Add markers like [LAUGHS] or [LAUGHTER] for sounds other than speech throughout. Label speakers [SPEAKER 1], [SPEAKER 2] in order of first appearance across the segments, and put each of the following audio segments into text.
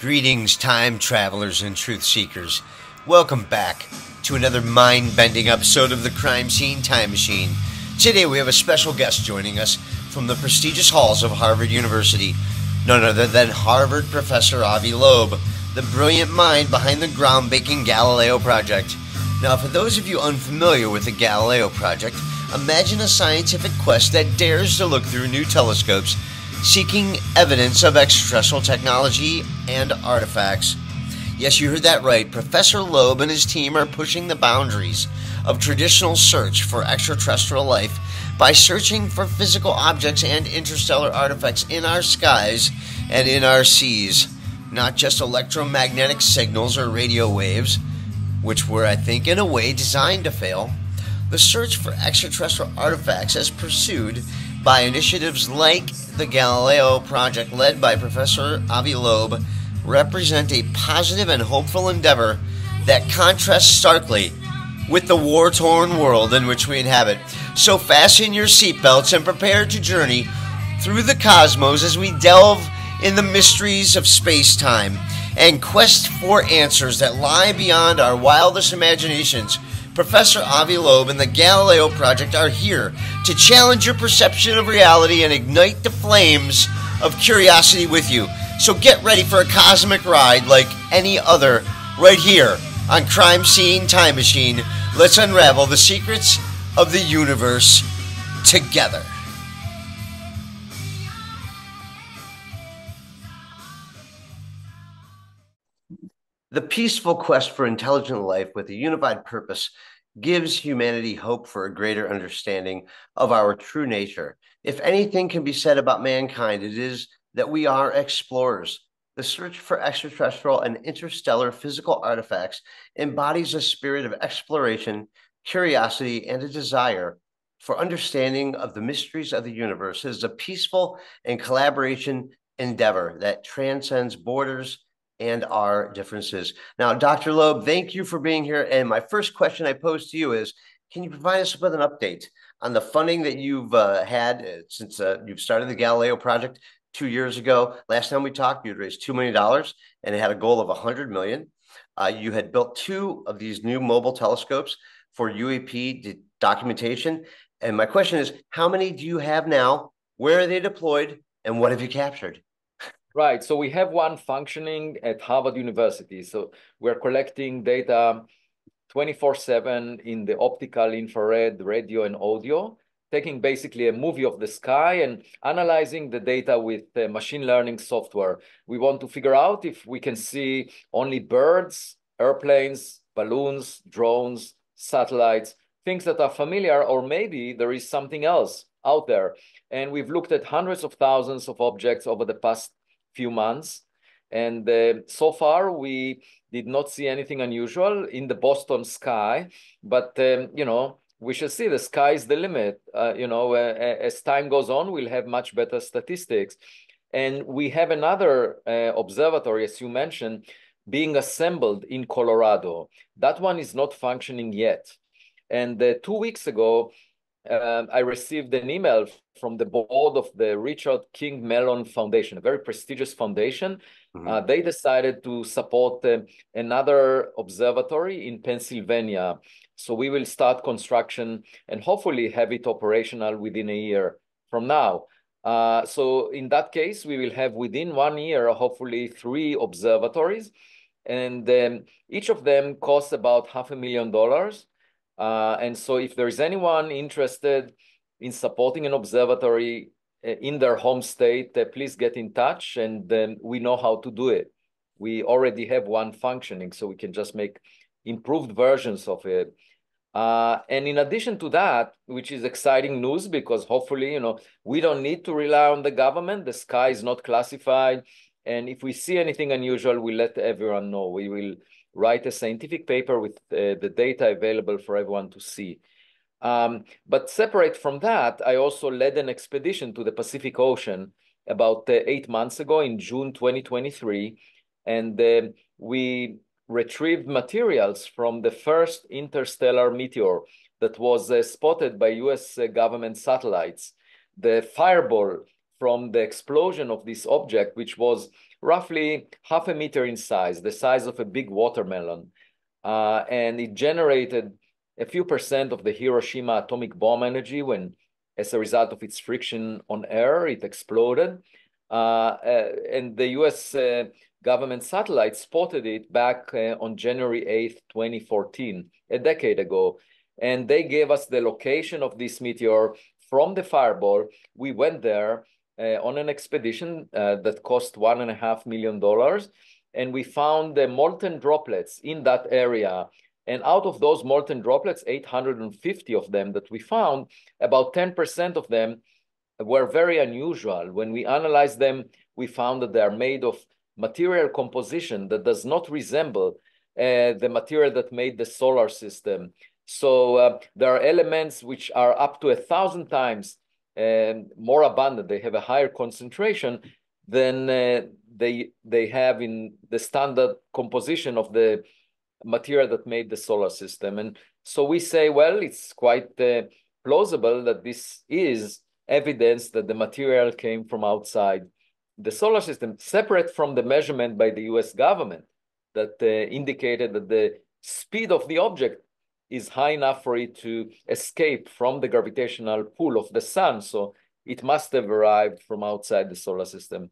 [SPEAKER 1] Greetings, time travelers and truth seekers. Welcome back to another mind bending episode of the Crime Scene Time Machine. Today we have a special guest joining us from the prestigious halls of Harvard University, none other than Harvard professor Avi Loeb, the brilliant mind behind the groundbreaking Galileo project. Now, for those of you unfamiliar with the Galileo project, imagine a scientific quest that dares to look through new telescopes seeking evidence of extraterrestrial technology and artifacts. Yes, you heard that right. Professor Loeb and his team are pushing the boundaries of traditional search for extraterrestrial life by searching for physical objects and interstellar artifacts in our skies and in our seas. Not just electromagnetic signals or radio waves, which were, I think, in a way designed to fail. The search for extraterrestrial artifacts, as pursued by initiatives like the Galileo project led by Professor Avi Loeb represent a positive and hopeful endeavor that contrasts starkly with the war torn world in which we inhabit. So fasten your seatbelts and prepare to journey through the cosmos as we delve in the mysteries of space time and quest for answers that lie beyond our wildest imaginations Professor Avi Loeb and the Galileo Project are here to challenge your perception of reality and ignite the flames of curiosity with you. So get ready for a cosmic ride like any other right here on Crime Scene Time Machine. Let's unravel the secrets of the universe together. The peaceful quest for intelligent life with a unified purpose gives humanity hope for a greater understanding of our true nature. If anything can be said about mankind, it is that we are explorers. The search for extraterrestrial and interstellar physical artifacts embodies a spirit of exploration, curiosity, and a desire for understanding of the mysteries of the universe. It is a peaceful and collaboration endeavor that transcends borders and our differences. Now, Dr. Loeb, thank you for being here. And my first question I pose to you is can you provide us with an update on the funding that you've uh, had uh, since uh, you've started the Galileo project two years ago? Last time we talked, you'd raised $2 million and it had a goal of 100 million. Uh, you had built two of these new mobile telescopes for UAP documentation. And my question is how many do you have now? Where are they deployed? And what have you captured?
[SPEAKER 2] Right. So we have one functioning at Harvard University. So we're collecting data 24/7 in the optical, infrared, radio, and audio, taking basically a movie of the sky and analyzing the data with machine learning software. We want to figure out if we can see only birds, airplanes, balloons, drones, satellites, things that are familiar, or maybe there is something else out there. And we've looked at hundreds of thousands of objects over the past few months. And uh, so far, we did not see anything unusual in the Boston sky. But, um, you know, we shall see. The sky is the limit. Uh, you know, uh, as time goes on, we'll have much better statistics. And we have another uh, observatory, as you mentioned, being assembled in Colorado. That one is not functioning yet. And uh, two weeks ago, uh, I received an email from the board of the Richard King Mellon Foundation, a very prestigious foundation. Mm-hmm. Uh, they decided to support uh, another observatory in Pennsylvania. So we will start construction and hopefully have it operational within a year from now. Uh, so in that case, we will have within one year, hopefully three observatories. And um, each of them costs about half a million dollars. Uh, and so if there is anyone interested in supporting an observatory uh, in their home state, uh, please get in touch and then we know how to do it. We already have one functioning, so we can just make improved versions of it. Uh, and in addition to that, which is exciting news because hopefully, you know, we don't need to rely on the government. The sky is not classified. And if we see anything unusual, we let everyone know. We will write a scientific paper with uh, the data available for everyone to see. Um, but separate from that, I also led an expedition to the Pacific Ocean about uh, eight months ago in June 2023. And uh, we retrieved materials from the first interstellar meteor that was uh, spotted by US uh, government satellites. The fireball from the explosion of this object, which was roughly half a meter in size, the size of a big watermelon. Uh, and it generated a few percent of the Hiroshima atomic bomb energy when, as a result of its friction on air, it exploded. Uh, uh, and the US uh, government satellite spotted it back uh, on January 8th, 2014, a decade ago. And they gave us the location of this meteor from the fireball. We went there on an expedition uh, that cost one and a half million dollars. And we found the molten droplets in that area. And out of those molten droplets, 850 of them that we found, about 10% of them were very unusual. When we analyzed them, we found that they are made of material composition that does not resemble uh, the material that made the solar system. So uh, there are elements which are up to a thousand times uh, more abundant. They have a higher concentration than uh, they they have in the standard composition of the material that made the solar system. And so we say, well, it's quite uh, plausible that this is evidence that the material came from outside the solar system, separate from the measurement by the US government that uh, indicated that the speed of the object is high enough for it to escape from the gravitational pull of the sun. So it must have arrived from outside the solar system.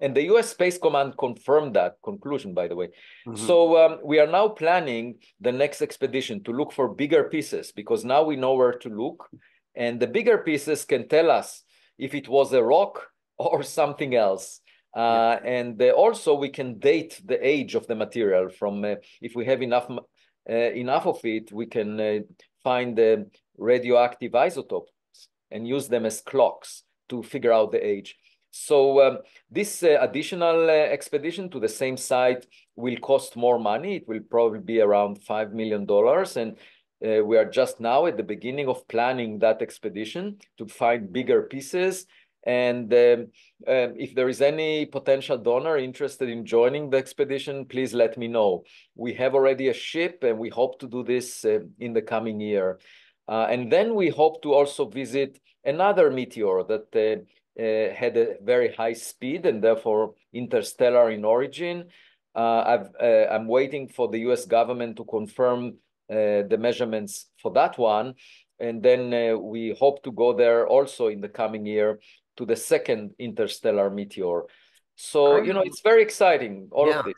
[SPEAKER 2] And the US Space Command confirmed that conclusion, by the way. Mm -hmm. So um, we are now planning the next expedition to look for bigger pieces because now we know where to look. And the bigger pieces can tell us if it was a rock [LAUGHS] or something else. Uh, yeah. And uh, also we can date the age of the material from uh, if we have enough enough of it, we can uh, find the radioactive isotopes and use them as clocks to figure out the age. So um, this uh, additional expedition to the same site will cost more money. It will probably be around $5 million. And uh, we are just now at the beginning of planning that expedition to find bigger pieces and um, um, if there is any potential donor interested in joining the expedition, please let me know. We have already a ship and we hope to do this uh, in the coming year. Uh, and then we hope to also visit another meteor that uh, uh had a very high speed and therefore interstellar in origin. Uh, i am uh, waiting for the US government to confirm the measurements for that one. And then we hope to go there also in the coming year to the second interstellar meteor. So, you know, it's very exciting, all yeah. of this.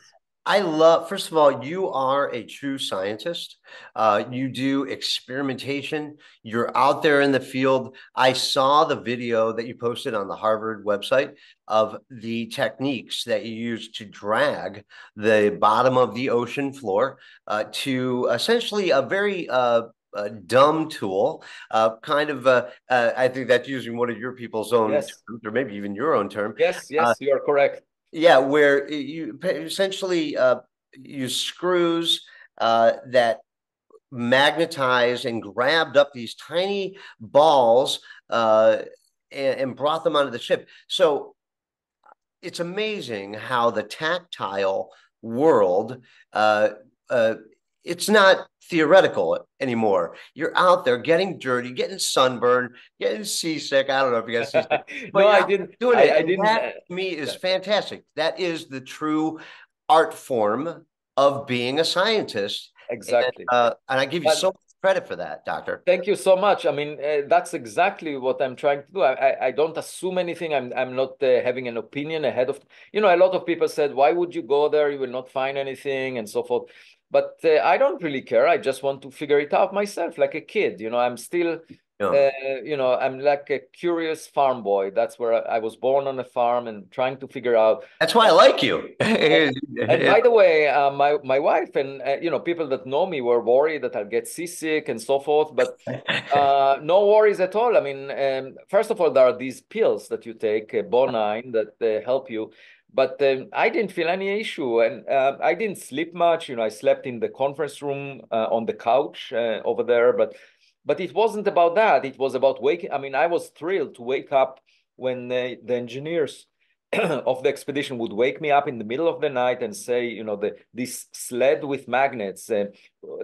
[SPEAKER 1] I love, first of all, you are a true scientist. Uh, you do experimentation. You're out there in the field. I saw the video that you posted on the Harvard website of the techniques that you use to drag the bottom of the ocean floor uh, to essentially a very uh, a dumb tool, uh, kind of. Uh, uh, I think that's using one of your people's own yes. terms, or maybe even your own term.
[SPEAKER 2] Yes, yes, uh, you are correct.
[SPEAKER 1] Yeah, where you essentially uh, use screws uh, that magnetized and grabbed up these tiny balls and, and brought them onto the ship. So it's amazing how the tactile world uh, uh, it's not theoretical anymore. You're out there getting dirty, getting sunburned, getting seasick. I don't know if you got seasick. [LAUGHS]
[SPEAKER 2] no, I didn't.
[SPEAKER 1] Doing it. I, I didn't. That uh, to me is fantastic. That is the true art form of being a scientist.
[SPEAKER 2] Exactly.
[SPEAKER 1] And, uh, and I give you but, so much credit for that, Doctor.
[SPEAKER 2] Thank you so much. I mean, uh, that's exactly what I'm trying to do. I, I, I don't assume anything. I'm, I'm not uh, having an opinion ahead of, you know, a lot of people said, why would you go there? You will not find anything and so forth but uh, I don't really care. I just want to figure it out myself, like a kid. You know, I'm still, yeah. uh, you know, I'm like a curious farm boy. That's where I, was born on a farm and trying to figure out.
[SPEAKER 1] That's why I like you.
[SPEAKER 2] and, [LAUGHS] and by the way, uh, my my wife and uh, you know people that know me were worried that I'll get seasick and so forth, but [LAUGHS] uh, no worries at all. I mean, um, first of all, there are these pills that you take, uh, Bonine, that uh, help you but um, I didn't feel any issue, and uh, I didn't sleep much. You know, I slept in the conference room uh, on the couch uh, over there, but but it wasn't about that. It was about waking. I mean, I was thrilled to wake up when the engineers [CLEARS THROAT] of the expedition would wake me up in the middle of the night and say, you know, the this sled with magnets uh,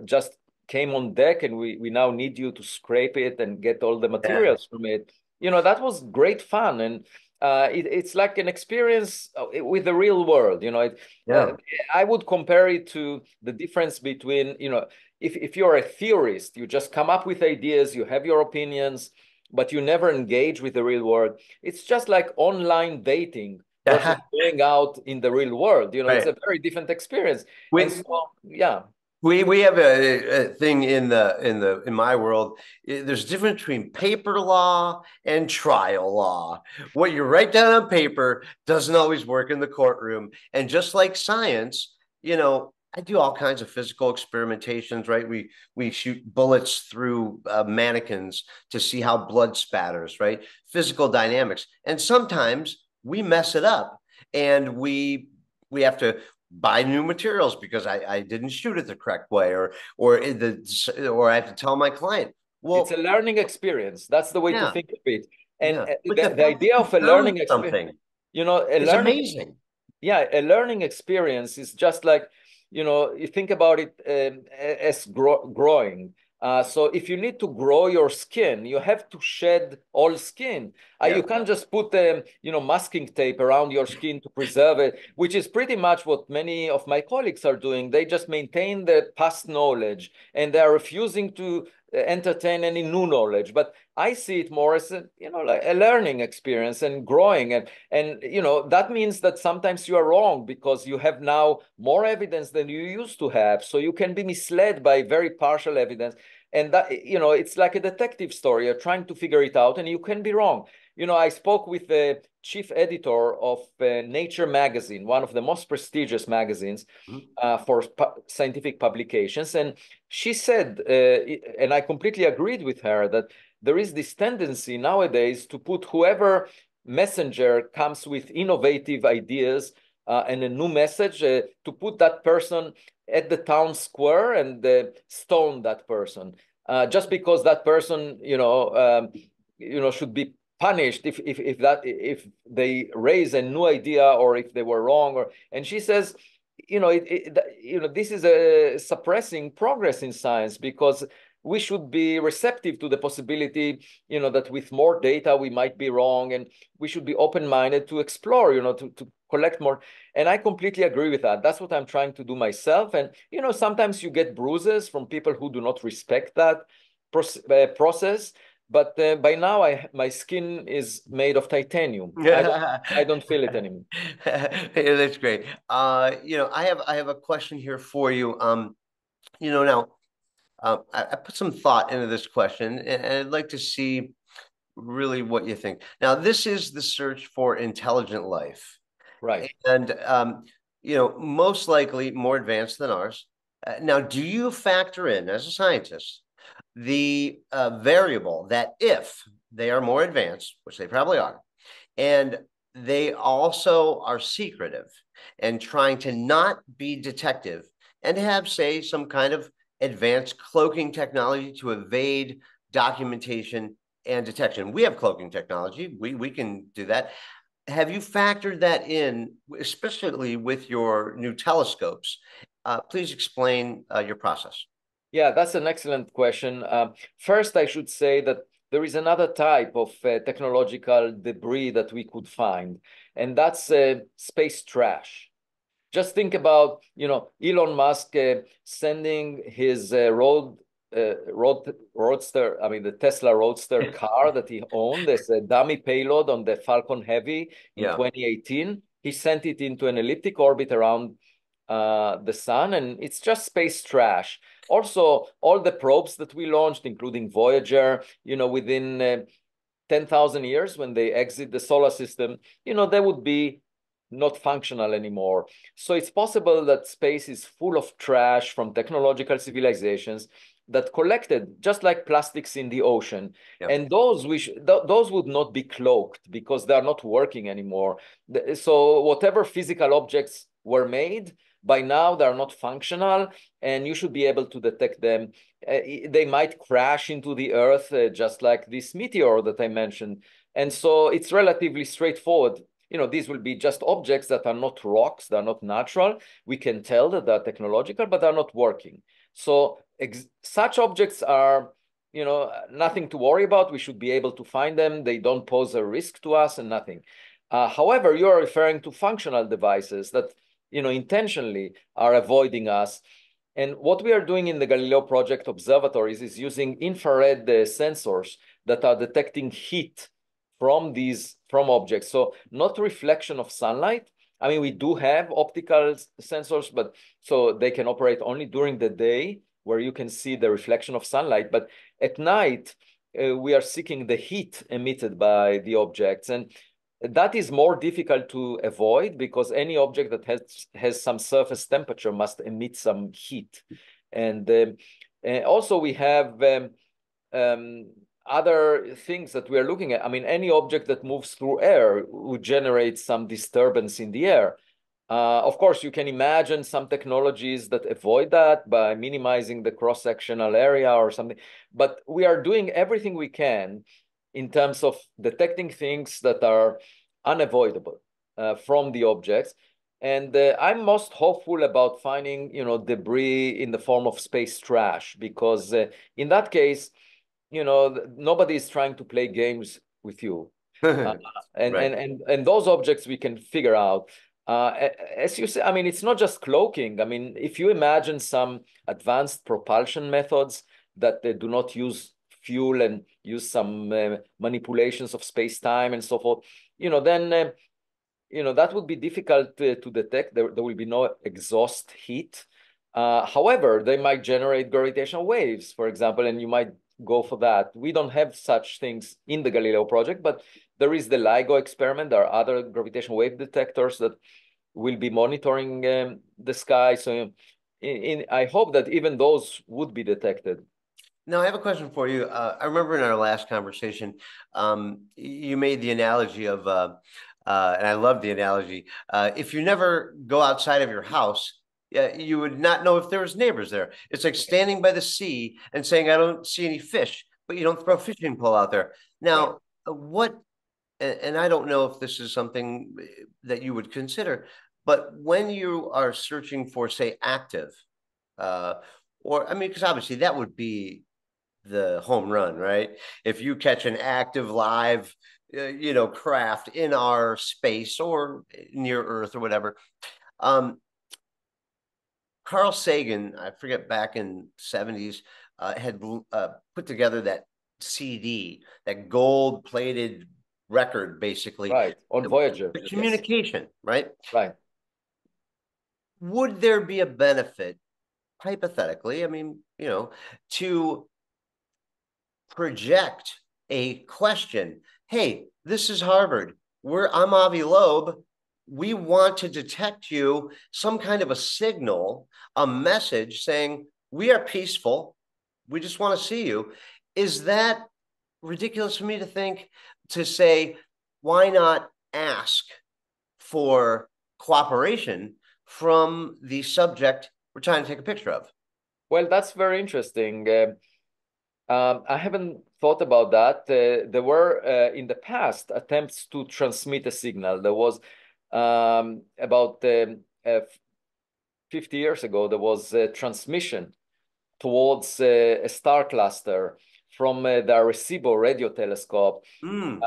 [SPEAKER 2] just came on deck, and we we now need you to scrape it and get all the materials yeah. from it. You know, that was great fun and uh, it, it's like an experience uh, with the real world. You know, it,
[SPEAKER 1] yeah.
[SPEAKER 2] uh, I would compare it to the difference between, you know, if, if you're a theorist, you just come up with ideas, you have your opinions, but you never engage with the real world. It's just like online dating [LAUGHS] versus going out in the real world. You know, right. it's a very different experience.
[SPEAKER 1] With, so, yeah. We we have a, a, thing in the in the in my world. There's a difference between paper law and trial law. What you write down on paper doesn't always work in the courtroom. And just like science, you know, I do all kinds of physical experimentations. Right, we we shoot bullets through uh, mannequins to see how blood spatters. Right, physical dynamics, and sometimes we mess it up, and we we have to buy new materials because I, I didn't shoot it the correct way or or the or I have to tell my client. Well,
[SPEAKER 2] it's a learning experience. That's the way yeah. to think of it. And yeah. the, the, the, idea of a learning experience, you know, a
[SPEAKER 1] it's
[SPEAKER 2] learning,
[SPEAKER 1] amazing.
[SPEAKER 2] Yeah, a learning experience is just like you know you think about it um, as grow, growing uh, so if you need to grow your skin, you have to shed all skin. Uh, yeah. You can't just put um, you know masking tape around your skin to preserve it, which is pretty much what many of my colleagues are doing. They just maintain the past knowledge and they are refusing to entertain any new knowledge but i see it more as a you know like a learning experience and growing. And and you know that means that sometimes you are wrong because you have now more evidence than you used to have. So you can be misled by very partial evidence. And that you know it's like a detective story. You're trying to figure it out and you can be wrong. You know i spoke with the chief editor of uh, nature magazine one of the most prestigious magazines mm-hmm. uh, for pu- scientific publications. And she said uh, and i completely agreed with her that there is this tendency nowadays to put whoever messenger comes with innovative ideas uh, and a new message uh, to put that person at the town square and uh, stone that person. Uh, just because that person you know um, you know should be punished if, if if that if they raise a new idea or if they were wrong or and she says you know it, it you know this is a suppressing progress in science because we should be receptive to the possibility you know that with more data we might be wrong and we should be open-minded to explore you know to, to collect more. And i completely agree with that. That's what i'm trying to do myself. And you know sometimes you get bruises from people who do not respect that uh, process but uh, by now I, my skin is made of titanium. [LAUGHS] I, don't, I don't feel it anymore. [LAUGHS]
[SPEAKER 1] Yeah, that's great. Uh, you know i have i have a question here for you. Um you know now uh, I, I, put some thought into this question and, and i'd like to see really what you think now this is the search for intelligent life
[SPEAKER 2] Right.
[SPEAKER 1] And, um, you know, most likely more advanced than ours. Uh, now, do you factor in, as a scientist, the uh, variable that if they are more advanced, which they probably are, and they also are secretive and trying to not be detective and have, say, some kind of advanced cloaking technology to evade documentation and detection. We have cloaking technology. We we can do that have you factored that in, especially with your new telescopes? Uh, please explain uh, your process.
[SPEAKER 2] Yeah, that's an excellent question. Um, first, I should say that there is another type of uh, technological debris that we could find, and that's uh, space trash. Just think about, you know, Elon Musk uh, sending his uh, road uh, road, roadster, I mean the Tesla Roadster [LAUGHS] car that he owned as a dummy payload on the Falcon Heavy in yeah. 2018. He sent it into an elliptic orbit around uh, the sun, and it's just space trash. Also, all the probes that we launched, including Voyager, you know, within uh, 10,000 years when they exit the solar system, you know, they would be not functional anymore. So it's possible that space is full of trash from technological civilizations that collected just like plastics in the ocean. Yep. and those which th- those would not be cloaked because they are not working anymore. So whatever physical objects were made by now they are not functional and you should be able to detect them. Uh, they might crash into the earth uh, just like this meteor that i mentioned. And so it's relatively straightforward you know these will be just objects that are not rocks they're not natural we can tell that they're technological but they're not working so such objects are, you know, nothing to worry about. We should be able to find them. They don't pose a risk to us and nothing. Uh, however, you are referring to functional devices that, you know, intentionally are avoiding us. And what we are doing in the Galileo Project observatories is using infrared uh, sensors that are detecting heat from these from objects. So not reflection of sunlight. I mean, we do have optical sensors, but so they can operate only during the day where you can see the reflection of sunlight. But at night, uh, we are seeking the heat emitted by the objects. And that is more difficult to avoid because any object that has has some surface temperature must emit some heat and, um, and also we have um, um, other things that we are looking at i mean any object that moves through air would generate some disturbance in the air uh, of course you can imagine some technologies that avoid that by minimizing the cross-sectional area or something but we are doing everything we can in terms of detecting things that are unavoidable uh, from the objects. And uh, I'm most hopeful about finding, you know, debris in the form of space trash, because uh, in that case, you know, nobody is trying to play games with you. [LAUGHS] Uh, and, right. and, and, and those objects we can figure out. Uh, as you say, I mean, it's not just cloaking. I mean, if you imagine some advanced propulsion methods that they do not use fuel and use some uh, manipulations of space-time and so forth, you know, then, uh, you know, that would be difficult to, to detect. There, there will be no exhaust heat. Uh, however, they might generate gravitational waves, for example, and you might go for that. We don't have such things in the Galileo project, but there is the LIGO experiment. There are other gravitational wave detectors that will be monitoring um, the sky. So in, in, I hope that even those would be detected.
[SPEAKER 1] Now, I have a question for you. Uh, I remember in our last conversation, um, you made the analogy of, uh, uh, and I love the analogy. Uh, if you never go outside of your house, you would not know if there was neighbors there. It's like standing by the sea and saying, "I don't see any fish," but you don't throw a fishing pole out there. Now, uh, what? And I don't know if this is something that you would consider, but when you are searching for, say, active, uh, or I mean, because obviously that would be the home run, right? If you catch an active live, uh, you know, craft in our space or near Earth or whatever. Um, Carl Sagan, I forget back in 70s, uh, had uh, put together that CD, that gold plated record, basically.
[SPEAKER 2] Right, on Voyager.
[SPEAKER 1] The communication, yes. right?
[SPEAKER 2] Right.
[SPEAKER 1] Would there be a benefit, hypothetically, I mean, you know, to project a question. Hey, this is Harvard. We're I'm Avi Loeb. We want to detect you some kind of a signal, a message saying we are peaceful. We just want to see you. Is that ridiculous for me to think to say, why not ask for cooperation from the subject we're trying to take a picture of?
[SPEAKER 2] Well, that's very interesting. Uh, um, I haven't thought about that. Uh, there were uh, in the past attempts to transmit a signal. There was um, about um, uh, 50 years ago, there was a transmission towards uh, a star cluster from uh, the Arecibo radio telescope. Mm,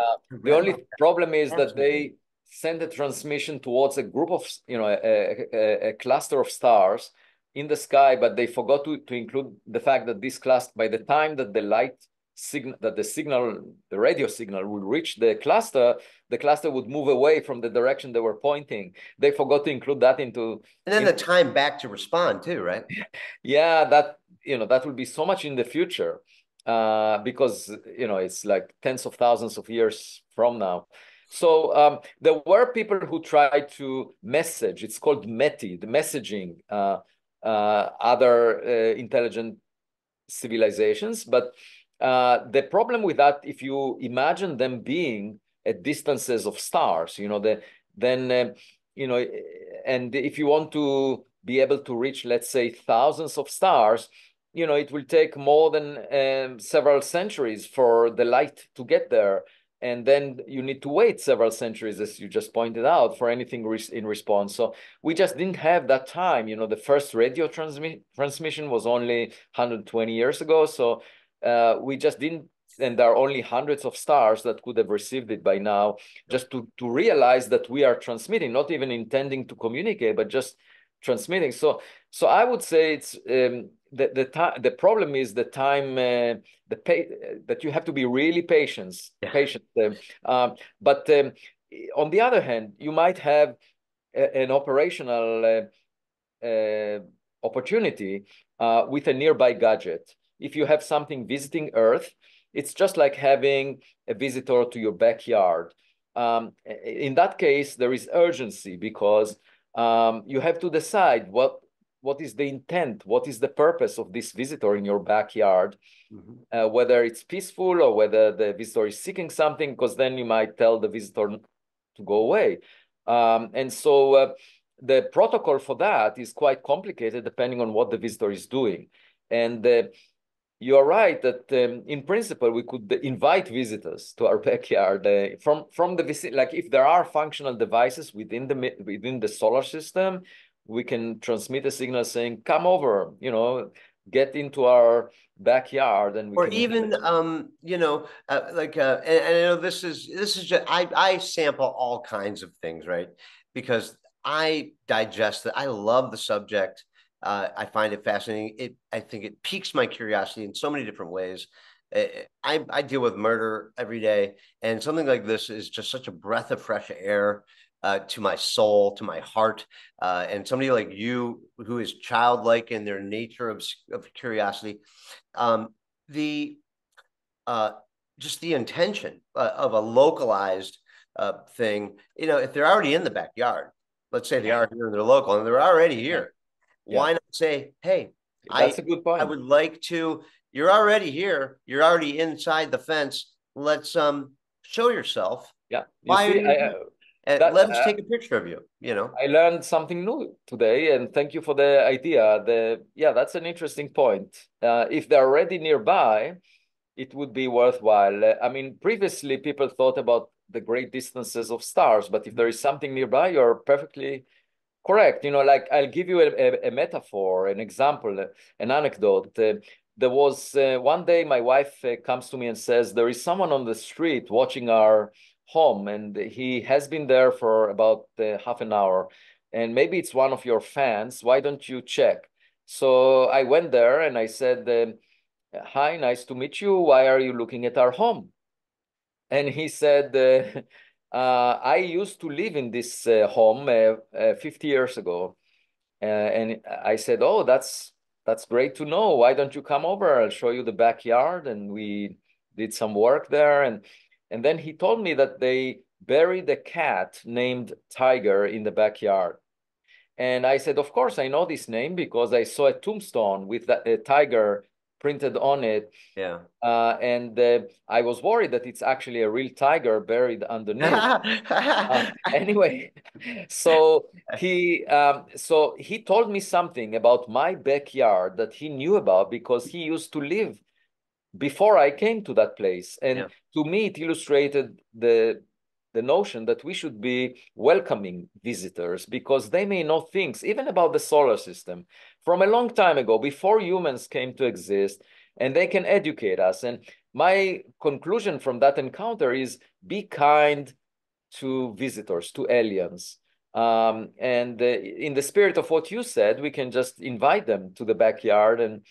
[SPEAKER 2] the only problem is that they sent a transmission towards a group of, you know, a, a, a cluster of stars in the sky, but they forgot to, to include the fact that this cluster, by the time that the light signal, that the signal, the radio signal would reach the cluster, the cluster would move away from the direction they were pointing. They forgot to include that into.
[SPEAKER 1] And then in, the time back to respond too, right? [LAUGHS]
[SPEAKER 2] yeah, that, you know, that will be so much in the future uh, because, you know, it's like tens of thousands of years from now. So um, there were people who tried to message. It's called METI, the messaging. Uh, uh, other uh, intelligent civilizations. But uh, the problem with that, if you imagine them being at distances of stars, you know, the, then, you know, and if you want to be able to reach, let's say, thousands of stars, you know, it will take more than um, several centuries for the light to get there and then you need to wait several centuries, as you just pointed out, for anything in response. So we just didn't have that time. You know, the first radio transmi transmission was only 120 years ago, so uh, we just didn't and there are only hundreds of stars that could have received it by now, just to, to realize that we are transmitting, not even intending to communicate, but just transmitting. So, so I would say it's um, the the time. The problem is the time. Uh, the pay that you have to be really patient. Yeah. Patient. Um, um, but um, on the other hand, you might have a, an operational uh, uh, opportunity uh, with a nearby gadget. If you have something visiting Earth, it's just like having a visitor to your backyard. Um, in that case, there is urgency because um, you have to decide what what is the intent, what is the purpose of this visitor in your backyard, mm-hmm. uh, whether it's peaceful or whether the visitor is seeking something, because then you might tell the visitor to go away. Um, and so uh, the protocol for that is quite complicated depending on what the visitor is doing. And uh, you're right that um, in principle we could invite visitors to our [LAUGHS] backyard uh, from from the visit like if there are functional devices within the within the solar system we can transmit a signal saying come over you know get into our backyard and we
[SPEAKER 1] or even um you know uh, like uh and, and, i know this is this is just i i sample all kinds of things right? Because i digest it i love the subject uh, I find it fascinating. It I think it piques my curiosity in so many different ways. I, I deal with murder every day, and something like this is just such a breath of fresh air uh, to my soul, to my heart. Uh, and somebody like you, who is childlike in their nature of, of curiosity, um, the uh, just the intention uh, of a localized uh, thing. You know, if they're already in the backyard, let's say they are here and they're local and they're already here yeah. why not say, hey,
[SPEAKER 2] that's
[SPEAKER 1] I,
[SPEAKER 2] a good point.
[SPEAKER 1] I would like to, you're already here, you're already inside the fence. Let's um show yourself.
[SPEAKER 2] Yeah.
[SPEAKER 1] You why see, I, uh, that, let us uh, take a picture of you you know
[SPEAKER 2] i learned something new today and thank you for the idea the yeah that's an interesting point uh, if they're already nearby it would be worthwhile uh, i mean previously people thought about the great distances of stars but if there is something nearby you're perfectly Correct. You know, like I'll give you a, a, a metaphor, an example, an anecdote. Uh, there was uh, one day my wife uh, comes to me and says, There is someone on the street watching our home, and he has been there for about uh, half an hour. And maybe it's one of your fans. Why don't you check? So I went there and I said, um, Hi, nice to meet you. Why are you looking at our home? And he said, uh, I used to live in this uh, home uh, uh 50 years ago, uh, and I said, "Oh, that's that's great to know. Why don't you come over? I'll show you the backyard." And we did some work there, and and then he told me that they buried a cat named Tiger in the backyard. And I said, "Of course, I know this name because I saw a tombstone with a tiger printed on it.
[SPEAKER 1] Yeah.
[SPEAKER 2] Uh, and uh, I was worried that it's actually a real tiger buried underneath. [LAUGHS] uh, anyway, [LAUGHS] so he um, so he told me something about my backyard that he knew about because he used to live before I came to that place, and yeah. to me it illustrated the the notion that we should be welcoming visitors because they may know things even about the solar system from a long time ago, before humans came to exist, and they can educate us. And my conclusion from that encounter is be kind to visitors, to aliens. Um, and uh, in the spirit of what you said, we can just invite them to the backyard and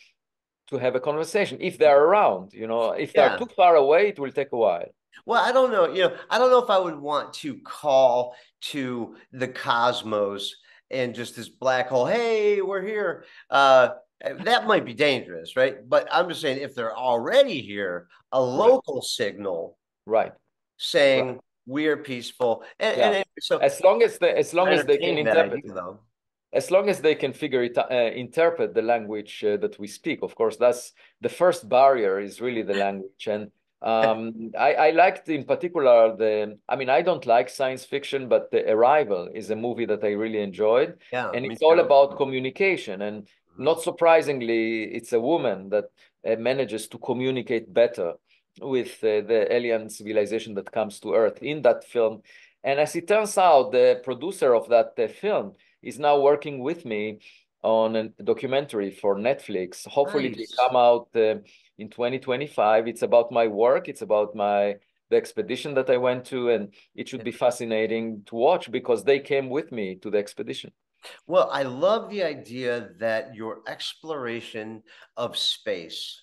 [SPEAKER 2] to have a conversation if they're around. You know, if yeah. they're too far away, it will take a while.
[SPEAKER 1] Well, I don't know. You know, I don't know if I would want to call to the cosmos and just this black hole, hey, we're here. Uh, that might be dangerous, right? But I'm just saying, if they're already here, a local right. signal,
[SPEAKER 2] right,
[SPEAKER 1] saying right. we're peaceful, and, yeah. and,
[SPEAKER 2] so as long as they, as long as they can interpret, idea, as long as they can figure it, uh, interpret the language uh, that we speak. Of course, that's the first barrier is really the [LAUGHS] language, and um, I, I, liked in particular the, I mean, I don't like science fiction, but The Arrival is a movie that I really enjoyed.
[SPEAKER 1] Yeah,
[SPEAKER 2] and it's all about communication. And not surprisingly, it's a woman that uh, manages to communicate better with uh, the alien civilization that comes to Earth in that film. And as it turns out, the producer of that uh, film is now working with me on a documentary for Netflix. Hopefully, nice. it will come out uh, in 2025. It's about my work. It's about my the expedition that I went to, and it should be fascinating to watch because they came with me to the expedition.
[SPEAKER 1] Well, I love the idea that your exploration of space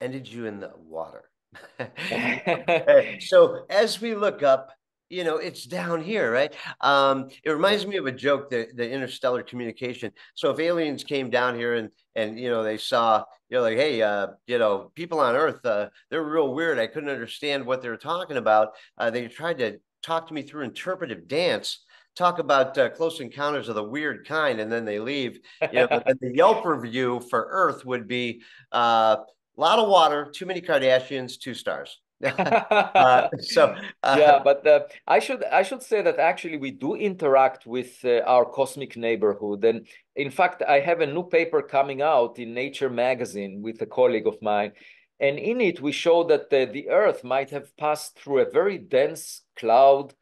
[SPEAKER 1] ended you in the water. [LAUGHS] [LAUGHS] so as we look up, you know, it's down here, right? Um, it reminds me of a joke, the, the interstellar communication. So if aliens came down here and and you know they saw, you know, like, hey, uh, you know, people on Earth, uh, they're real weird. I couldn't understand what they were talking about. Uh, they tried to talk to me through interpretive dance talk about uh, close encounters of the weird kind and then they leave you know [LAUGHS] and the yelp review for earth would be uh, a lot of water too many kardashians two stars [LAUGHS] uh, so
[SPEAKER 2] uh, yeah but uh, i should i should say that actually we do interact with uh, our cosmic neighborhood and in fact i have a new paper coming out in nature magazine with a colleague of mine and in it we show that the earth might have passed through a very dense cloud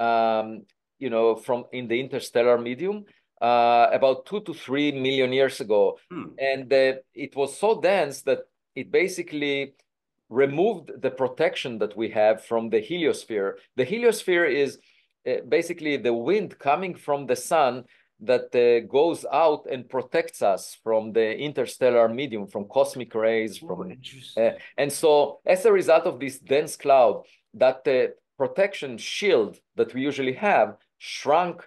[SPEAKER 2] um, you know, from in the interstellar medium uh, about two to three million years ago. Hmm. And uh, it was so dense that it basically removed the protection that we have from the heliosphere. The heliosphere is uh, basically the wind coming from the sun that uh, goes out and protects us from the interstellar medium, from cosmic rays. From uh, and so, as a result of this dense cloud, that protection shield that we usually have shrunk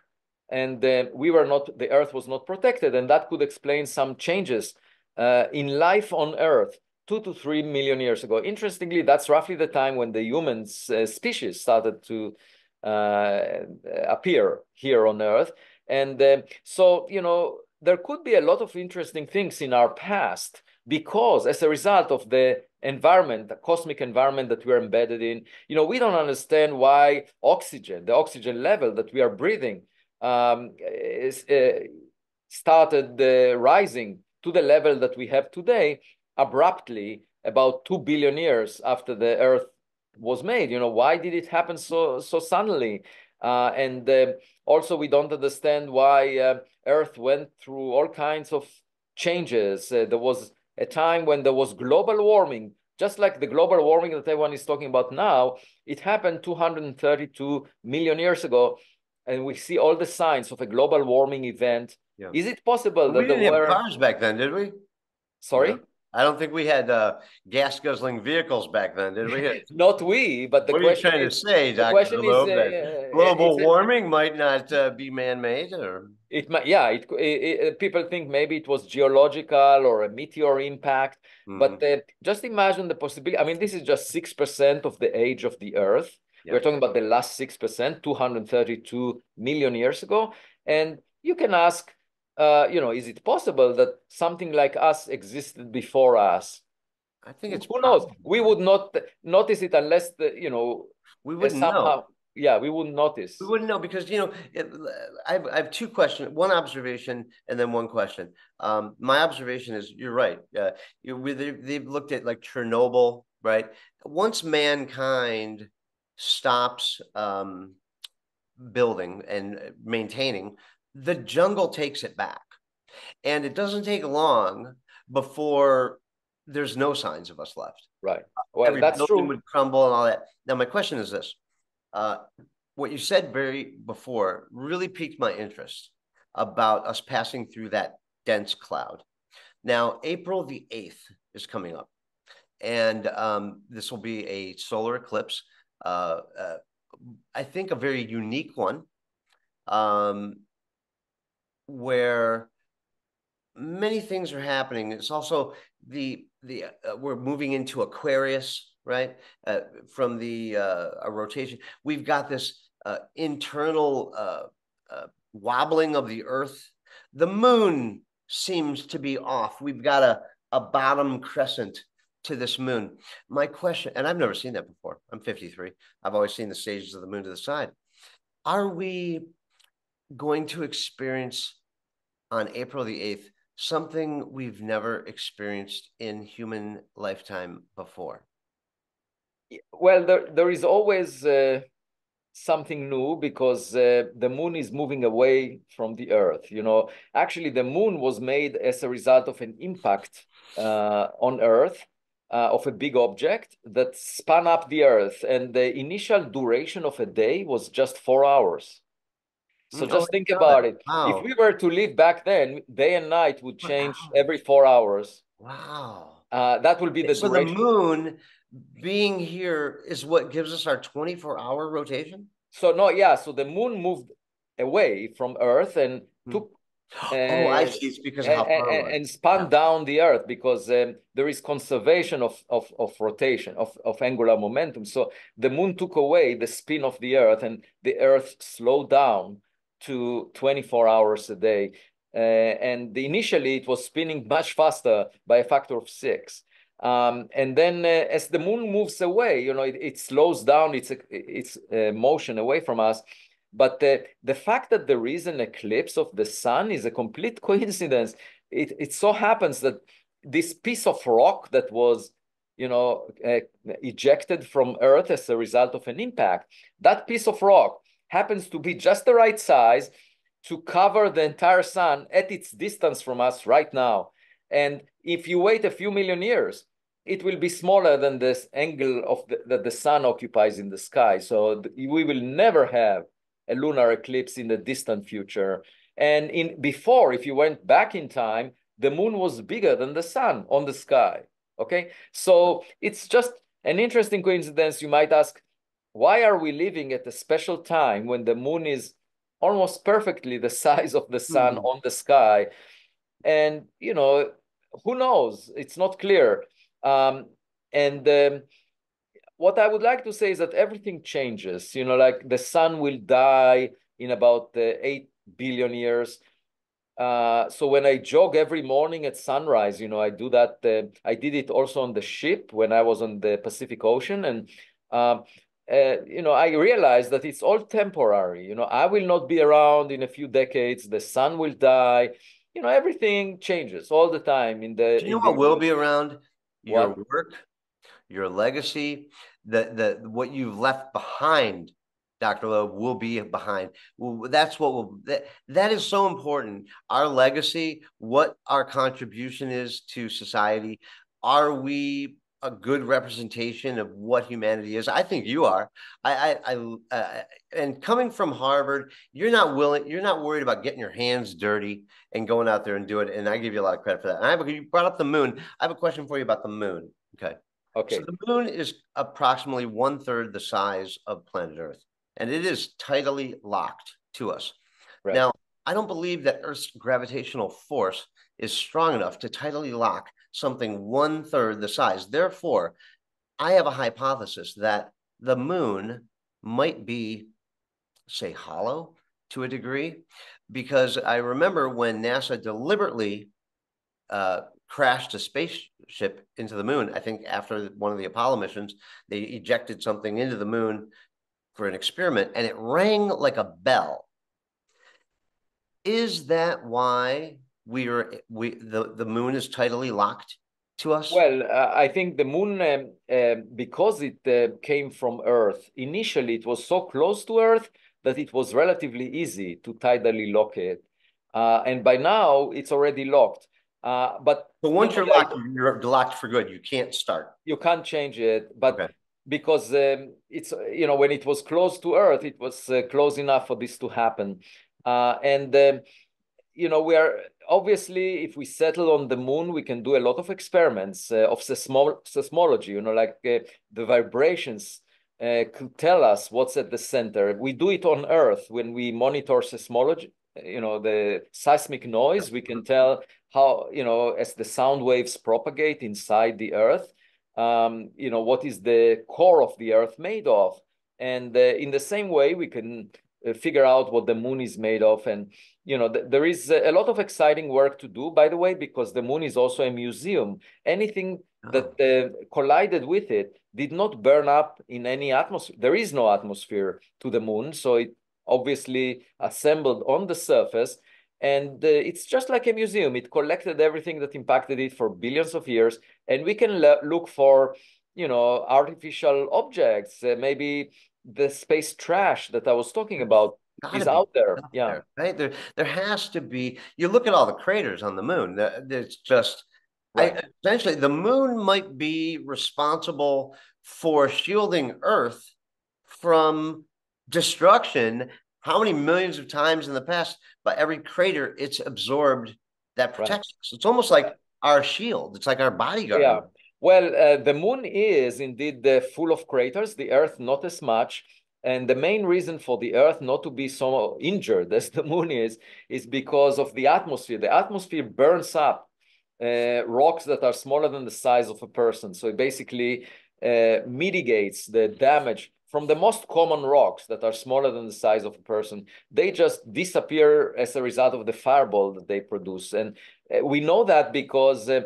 [SPEAKER 2] and uh, we were not, the earth was not protected. And that could explain some changes uh, in life on earth two to three million years ago. Interestingly, that's roughly the time when the human uh, species started to uh, appear here on earth. And um, so, you know, there could be a lot of interesting things in our past because as a result of the environment, the cosmic environment that we're embedded in, you know, we don't understand why oxygen, the oxygen level that we are breathing, um, is, uh, started uh, rising to the level that we have today abruptly about 2 billion years after the earth was made you know why did it happen so so suddenly uh, and uh, also we don't understand why uh, earth went through all kinds of changes uh, there was a time when there was global warming, just like the global warming that everyone is talking about now, it happened 232 million years ago. And we see all the signs of a global warming event. Yeah. Is it possible
[SPEAKER 1] that we didn't have were... cars back then, did we?
[SPEAKER 2] Sorry? Yeah.
[SPEAKER 1] I don't think we had uh, gas guzzling vehicles back then, did we? [LAUGHS]
[SPEAKER 2] not we, but the
[SPEAKER 1] what
[SPEAKER 2] question
[SPEAKER 1] are you trying
[SPEAKER 2] is,
[SPEAKER 1] to say, Dr. Question is, uh, global warming a, might not uh, be man-made, or
[SPEAKER 2] it might, yeah. It, it, it, people think maybe it was geological or a meteor impact, mm-hmm. but uh, just imagine the possibility. I mean, this is just six percent of the age of the Earth. Yep. We're talking about the last six percent, two hundred thirty-two million years ago, and you can ask uh, you know, is it possible that something like us existed before us?
[SPEAKER 1] I think it's
[SPEAKER 2] who knows. We would not notice it unless the you know
[SPEAKER 1] we would somehow. Know.
[SPEAKER 2] Yeah, we wouldn't notice.
[SPEAKER 1] We wouldn't know because you know it, I, have, I have two questions, one observation and then one question. Um, my observation is you're right. Uh, you, they've looked at like Chernobyl, right? Once mankind stops um, building and maintaining, the jungle takes it back. And it doesn't take long before there's no signs of us left.
[SPEAKER 2] Right. Well, Every that's true.
[SPEAKER 1] would crumble and all that. Now, my question is this: uh, what you said very before really piqued my interest about us passing through that dense cloud. Now, April the eighth is coming up, and um, this will be a solar eclipse. Uh, uh, I think a very unique one. Um, where many things are happening. It's also the the uh, we're moving into Aquarius, right? Uh, from the uh, a rotation, we've got this uh, internal uh, uh, wobbling of the Earth. The Moon seems to be off. We've got a a bottom crescent to this moon. My question, and I've never seen that before. I'm 53. I've always seen the stages of the moon to the side. Are we going to experience on April the 8th something we've never experienced in human lifetime before?
[SPEAKER 2] Well, there, there is always uh, something new because uh, the moon is moving away from the earth you know actually the moon was made as a result of an impact uh, on earth uh, of a big object that spun up the earth and the initial duration of a day was just four hours so mm, just oh think about it wow. if we were to live back then day and night would change wow. every four hours
[SPEAKER 1] wow
[SPEAKER 2] uh, that will be the
[SPEAKER 1] so duration. the moon being here is what gives us our 24 hour rotation
[SPEAKER 2] so no yeah so the moon moved away from earth and hmm. took [GASPS]
[SPEAKER 1] oh i see it's because and,
[SPEAKER 2] and, and, spun yeah. down the earth because um, there is conservation of, of, of rotation of, of angular momentum so the moon took away the spin of the earth and the earth slowed down to 24 hours a day uh, and initially it was spinning [LAUGHS] much faster by a factor of six um, and then uh, as the moon moves away, you know, it, it slows down its its uh, motion away from us. But uh, the fact that there is an eclipse of the sun is a complete [LAUGHS] coincidence. It it so happens that this piece of rock that was, you know, uh, ejected from Earth as a result of an impact, that piece of rock happens to be just the right size to cover the entire sun at its distance from us right now. And if you wait a few million years, it will be smaller than this angle of the, that the sun occupies in the sky. So we will never have a lunar eclipse in the distant future. And in before, if you went back in time, the moon was bigger than the sun on the sky. Okay, so it's just an interesting coincidence. You might ask, why are we living at a special time when the moon is almost perfectly the [LAUGHS] size of the sun mm. on the sky? And you know, who knows? It's not clear. Um, and um, what I would like to say is that everything changes. You know, like the sun will die in about uh, 8 billion years. Uh, so when I jog every morning at sunrise, you know, I do that. Uh, I did it also on the ship when I was on the Pacific Ocean. And, um, uh, you know, I realized that it's all temporary. You know, I will not be around in a few decades. The sun will die. You know, everything changes all the time. In the
[SPEAKER 1] do you know what will be around? your what? work, your legacy, the the what you've left behind, Dr. Loeb, will be behind. Well, that's what will that, that is so important. Our legacy, what our contribution is to society. Are we a good representation of what humanity is. I think you are. I, I, I uh, and coming from Harvard, you're not willing. You're not worried about getting your hands dirty and going out there and do it. And I give you a lot of credit for that. And I have a, you brought up the moon. I have a question for you about the moon. Okay.
[SPEAKER 2] Okay.
[SPEAKER 1] So the moon is approximately one third the size of planet Earth, and it is tidally locked to us. Right. Now, I don't believe that Earth's gravitational force is strong enough to tidally lock something one third the size. Therefore, I have a hypothesis that the moon might be, say, hollow to a degree, because I remember when NASA deliberately uh, crashed a spaceship into the moon. I think after one of the Apollo missions, they ejected something into the moon for an experiment, and it rang like a bell. Is that why we are we the the moon is tidally locked to us?
[SPEAKER 2] Well, uh, I think the moon, um, uh, because it uh, came from Earth, initially it was so close to Earth that it was relatively easy to tidally lock it. Uh, and by now it's already locked. Uh, but
[SPEAKER 1] but once you're locked, you're locked for good. You can't start.
[SPEAKER 2] You can't change it. But okay. because um, it's you know when it was close to Earth, it was uh, close enough for this to happen. and um, you know, we are obviously, if we settle on the moon, we can do a lot of experiments uh, of seismo seismology, you know, like uh, the vibrations uh, could tell us what's at the center. We do it on Earth when we monitor seismology, you know, the seismic noise, we can tell how, you know, as the sound waves propagate inside the Earth, um, you know, what is the core of the Earth made of? And uh, in the same way, we can uh, figure out what the moon is made of. And you know th there is a lot of exciting work to do by the way because the moon is also a museum. Anything oh. that uh, collided with it did not burn up in any atmosphere there is no atmosphere to the moon so it obviously assembled on the surface. And uh, it's just like a museum. It collected everything that impacted it for billions of years. And we can look for you know, artificial objects, uh, maybe the space trash that I was talking about is out there. Out yeah. There,
[SPEAKER 1] right. There, there has to be, you look at all the craters on the moon, it's just, right. I, essentially the moon might be responsible for shielding Earth from destruction. How many millions of times in the past, by every crater, it's absorbed that protects right. us. It's almost like our shield. It's like our bodyguard.
[SPEAKER 2] Yeah. Well, uh, the moon is indeed uh, full of craters, the Earth not as much. And the main reason for the Earth not to be so injured as the moon is, is because of the atmosphere. The atmosphere burns up uh, rocks that are smaller than the size of a person. So it basically uh, mitigates the damage from the most common rocks that are smaller than the size of a person. They just disappear as a result of the fireball that they produce. And uh, we know that because, uh,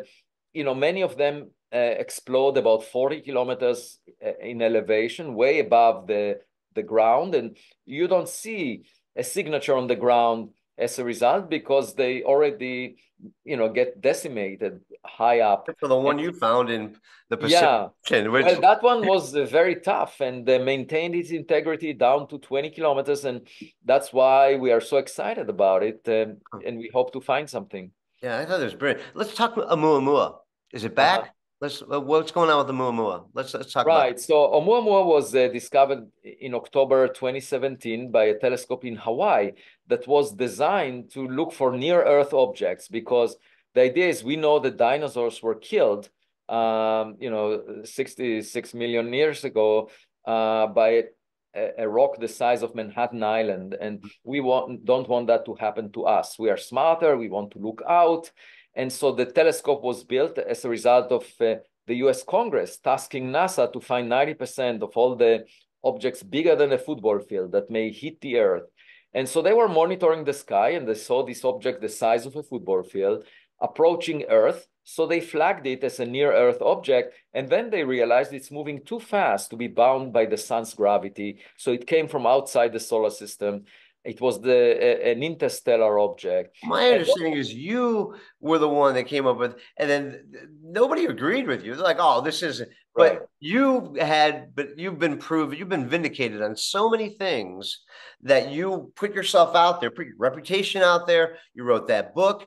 [SPEAKER 2] you know, many of them explode about 40 kilometers uh, in elevation, way above the, the ground. And you don't see a signature on the ground as a result because they already, you know, get decimated high up.
[SPEAKER 1] For the one
[SPEAKER 2] and,
[SPEAKER 1] you found in the Pacific
[SPEAKER 2] yeah. which... well, that one was uh, very tough and uh, maintained its integrity down to 20 kilometers. And that's why we are so excited about it. Um, and we hope to find something.
[SPEAKER 1] Yeah, I thought it was brilliant. Let's talk Oumuamua. Is it back? Uh-huh. Let's. Uh, what's going on with the Oumuamua? Let's let's talk.
[SPEAKER 2] Right. About so Oumuamua was uh, discovered in October 2017 by a telescope in Hawaii that was designed to look for near Earth objects because the idea is we know that dinosaurs were killed, um, you know, 66 million years ago uh, by a, a, rock the size of Manhattan Island, and we want don't want that to happen to us. We are smarter. We want to look out and so the telescope was built as a result of uh, the US Congress tasking NASA to find 90% of all the objects bigger than a football field that may hit the Earth. And so they were monitoring the sky and they saw this object the size of a football field approaching Earth. So they flagged it as a near Earth object. And then they realized it's moving too fast to be bound by the sun's gravity. So it came from outside the solar system. It was the uh, an interstellar object.
[SPEAKER 1] My understanding and, is you were the one that came up with, and then nobody agreed with you. They're like, "Oh, this isn't." Right. But you had, but you've been proven, you've been vindicated on so many things that you put yourself out there, put your reputation out there. You wrote that book,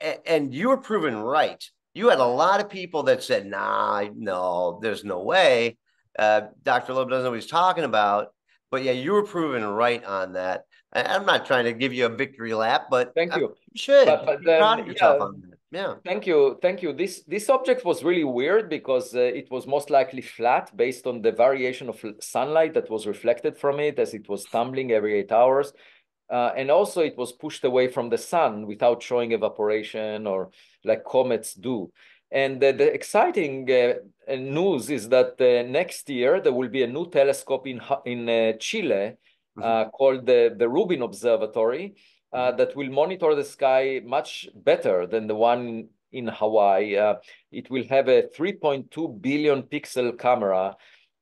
[SPEAKER 1] and, and you were proven right. You had a lot of people that said, "Nah, no, there's no way." Uh, Dr. Loeb doesn't know what he's talking about but yeah, you were proven right on that. I'm not trying to give you a victory lap, but
[SPEAKER 2] thank you.
[SPEAKER 1] you should. But, but then, proud of yourself yeah, on that. Yeah.
[SPEAKER 2] Thank you. Thank you. This this object was really weird because uh, it was most likely flat based on the variation of sunlight that was reflected from it as it was tumbling every eight hours. Uh, and also it was pushed away from the sun without showing evaporation or like comets do. And the, the exciting uh, news is that uh, next year there will be a new telescope in, in uh, Chile mm-hmm. called the, the Rubin Observatory mm-hmm. that will monitor the sky much better than the one in Hawaii. it will have a 3.2 billion pixel camera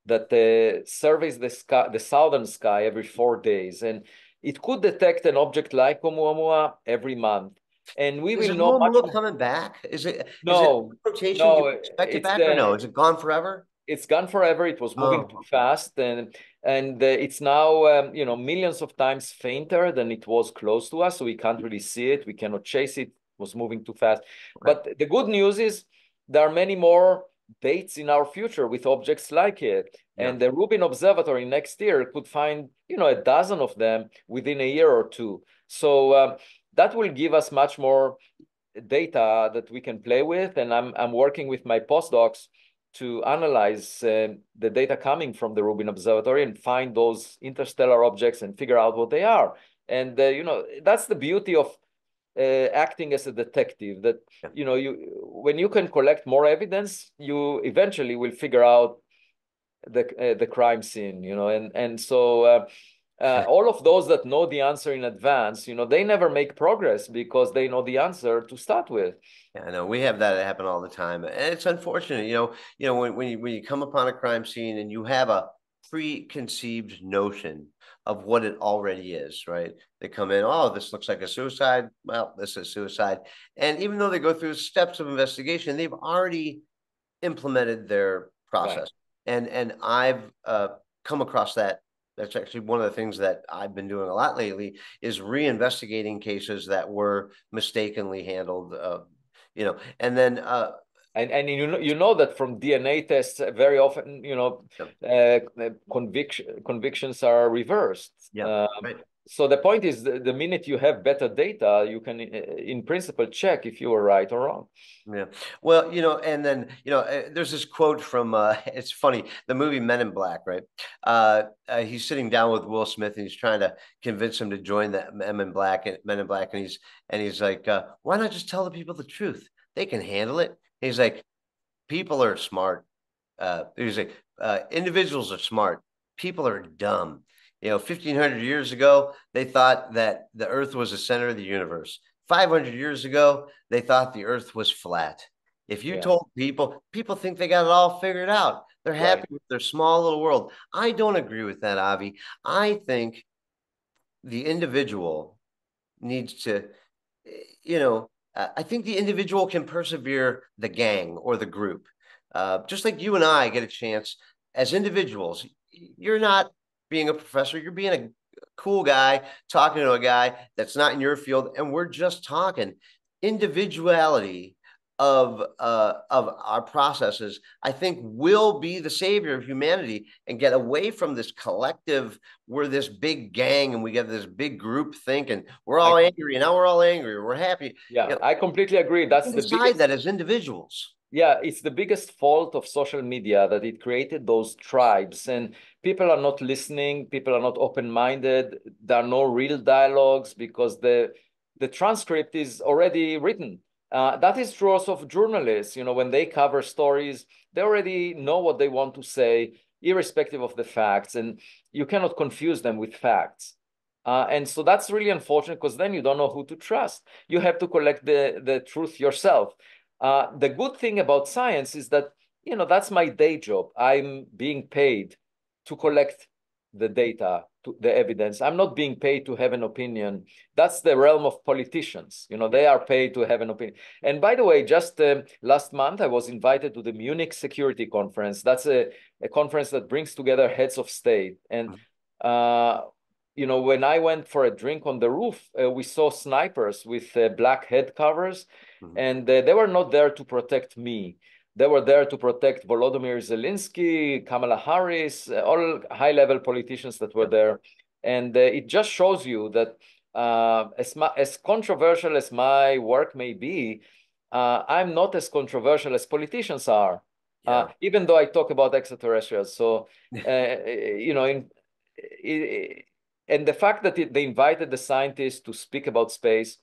[SPEAKER 2] that uh, surveys the sky, the southern sky every four days, and it could detect an object like Oumuamua every month and we
[SPEAKER 1] is
[SPEAKER 2] will know much
[SPEAKER 1] more coming back. Is it
[SPEAKER 2] no
[SPEAKER 1] is it rotation? No, expect it back the, or no? Is it gone forever?
[SPEAKER 2] It's gone forever. It was moving oh. too fast, and and it's now um, you know millions of times fainter than it was close to us, so we can't really see it. We cannot chase it. it was moving too fast. Right. But the good news is there are many more dates in our future with objects like it. Yeah. And the Rubin Observatory next year could find, you know, a dozen of them within a year or two. So um, that will give us much more data that we can play with. And I'm, I'm working with my postdocs to analyze uh, the data coming from the Rubin Observatory and find those interstellar objects and figure out what they are. And, uh, you know, that's the beauty of uh, acting as a detective that, you know, you when you can collect more evidence, you eventually will figure out the, uh, the crime scene, you know, and, and so uh, all of those that know the answer in advance, you know, they never make progress because they know the answer to start with.
[SPEAKER 1] Yeah, I know we have that happen all the time, and it's unfortunate. You know, you know when when you, when you come upon a crime scene and you have a preconceived notion of what it already is, right? They come in, oh, this looks like a suicide. Well, this is suicide, and even though they go through steps of investigation, they've already implemented their process. Right. And and I've uh, come across that. That's actually one of the things that I've been doing a lot lately is reinvestigating cases that were mistakenly handled. Uh, you know, and then uh,
[SPEAKER 2] and and you know you know that from DNA tests very often you know uh, conviction convictions are reversed.
[SPEAKER 1] Yeah. Um, right
[SPEAKER 2] so the point is the, the, minute you have better data you can in principle check if you were right or wrong.
[SPEAKER 1] Yeah. Well you know and then you know uh, there's this quote from uh, [LAUGHS] it's funny the movie men in black right? Uh, uh, he's sitting down with will smith and he's trying to convince him to join the men in black and men in black and he's and he's like uh, why not just tell the people the truth? They can handle it. He's like people are smart. Uh, he's like uh, individuals are smart. People are dumb you know, 1500 years ago, they thought that the earth was the center of the universe. 500 years ago, they thought the earth was flat. If you yeah. told people, people think they got it all figured out. They're happy right. with their small little world. I don't agree with that, Avi. I think the individual needs to, you know, I think the individual can persevere the gang or the group. Uh, just like you and I get a chance as individuals, you're not being a professor, you're being a cool guy talking to a guy that's not in your field, and we're just talking individuality of uh, of our processes. I think will be the savior of humanity and get away from this collective. We're this big gang, and we get this big group thinking we're all I, angry, and now we're all angry. We're happy.
[SPEAKER 2] Yeah, you know, I completely agree. That's the
[SPEAKER 1] biggest... that as individuals
[SPEAKER 2] yeah it's the biggest fault of social media that it created those tribes and people are not listening people are not open-minded there are no real dialogues because the the transcript is already written uh, that is true also of journalists you know when they cover stories they already know what they want to say irrespective of the facts and you cannot confuse them with facts uh, and so that's really unfortunate because then you don't know who to trust. You have to collect the, the truth yourself. Uh, the good thing about science is that, you know, that's my day job. I'm being paid to collect the data, to the evidence. I'm not being paid to have an opinion. That's the realm of politicians. You know, they are paid to have an opinion. And by the way, just uh, last month, I was invited to the Munich Security Conference. That's a, a conference that brings together heads of state. And, mm-hmm. uh, you know, when I went for a drink on the roof, uh, we saw snipers with uh, black head covers Mm-hmm. And uh, they were not there to protect me. They were there to protect Volodymyr Zelensky, Kamala Harris, uh, all high level politicians that were there. And uh, it just shows you that uh, as, my, as controversial as my work may be, uh, I'm not as controversial as politicians are. Uh, yeah. even though I talk about extraterrestrials. So, [LAUGHS] you know, in, in, and the fact that it, they invited the scientists to speak about space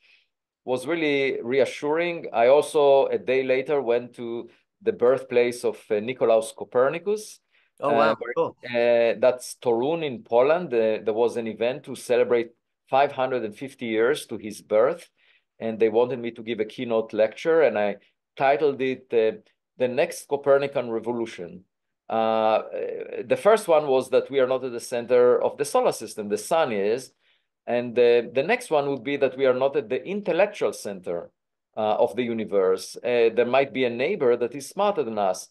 [SPEAKER 2] was really reassuring. I also, a day later, went to the birthplace of uh, Nicolaus Copernicus.
[SPEAKER 1] Oh, wow. Uh, cool.
[SPEAKER 2] uh, that's Torun in Poland. Uh, there was an event to celebrate 550 years to his birth, and they wanted me to give a keynote lecture, and I titled it uh, The Next Copernican Revolution. Uh, the first one was that we are not at the center of the solar system, the sun is, and the, the next one would be that we are not at the intellectual center uh, of the universe. Uh, there might be a neighbor that is smarter than us.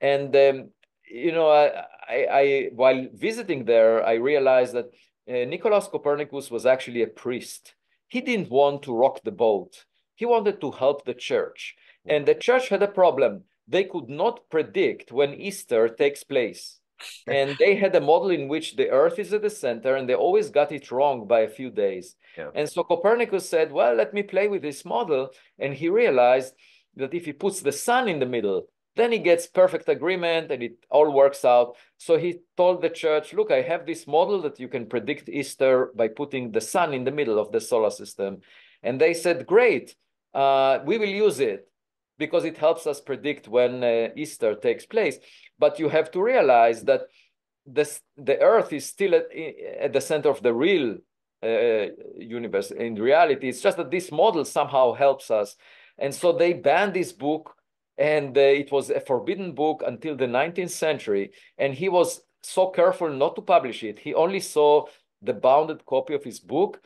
[SPEAKER 2] And, um, you know, I, I, I, while visiting there, I realized that uh, Nicolaus Copernicus was actually a priest. He didn't want to rock the boat. He wanted to help the church. And the church had a problem. They could not predict when Easter takes place [LAUGHS] and they had a model in which the earth is at the center and they always got it wrong by a few days. Yeah. and so copernicus said well let me play with this model. And he realized that if he puts the sun in the middle then he gets perfect agreement and it all works out. So he told the church look i have this model that you can predict easter by putting the sun in the middle of the solar system. And they said great. Uh, we will use it because it helps us predict when uh, Easter takes place. But you have to realize that this, the Earth is still at, at the center of the real uh, universe. In reality, it's just that this model somehow helps us. And so they banned this book, and uh, it was a forbidden book until the 19th century. And he was so careful not to publish it. He only saw the bounded copy of his book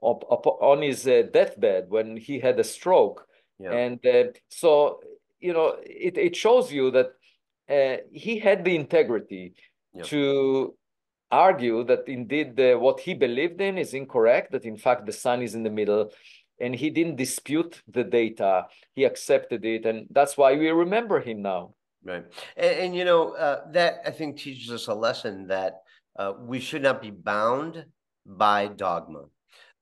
[SPEAKER 2] on his uh, deathbed when he had a stroke. Yeah. And uh, so, you know, it, it shows you that uh, he had the integrity yep. to argue that indeed uh, what he believed in is incorrect, that in fact the sun is in the middle, and he didn't dispute the data. He accepted it, and that's why we remember him now.
[SPEAKER 1] Right, and, and you know uh, that I think teaches us a lesson that uh, we should not be bound by dogma,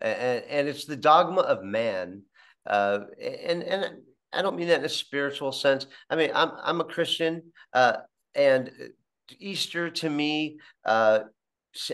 [SPEAKER 1] and, and it's the dogma of man, uh, and and I don't mean that in a spiritual sense. I mean I'm I'm a Christian, uh, and Easter to me uh,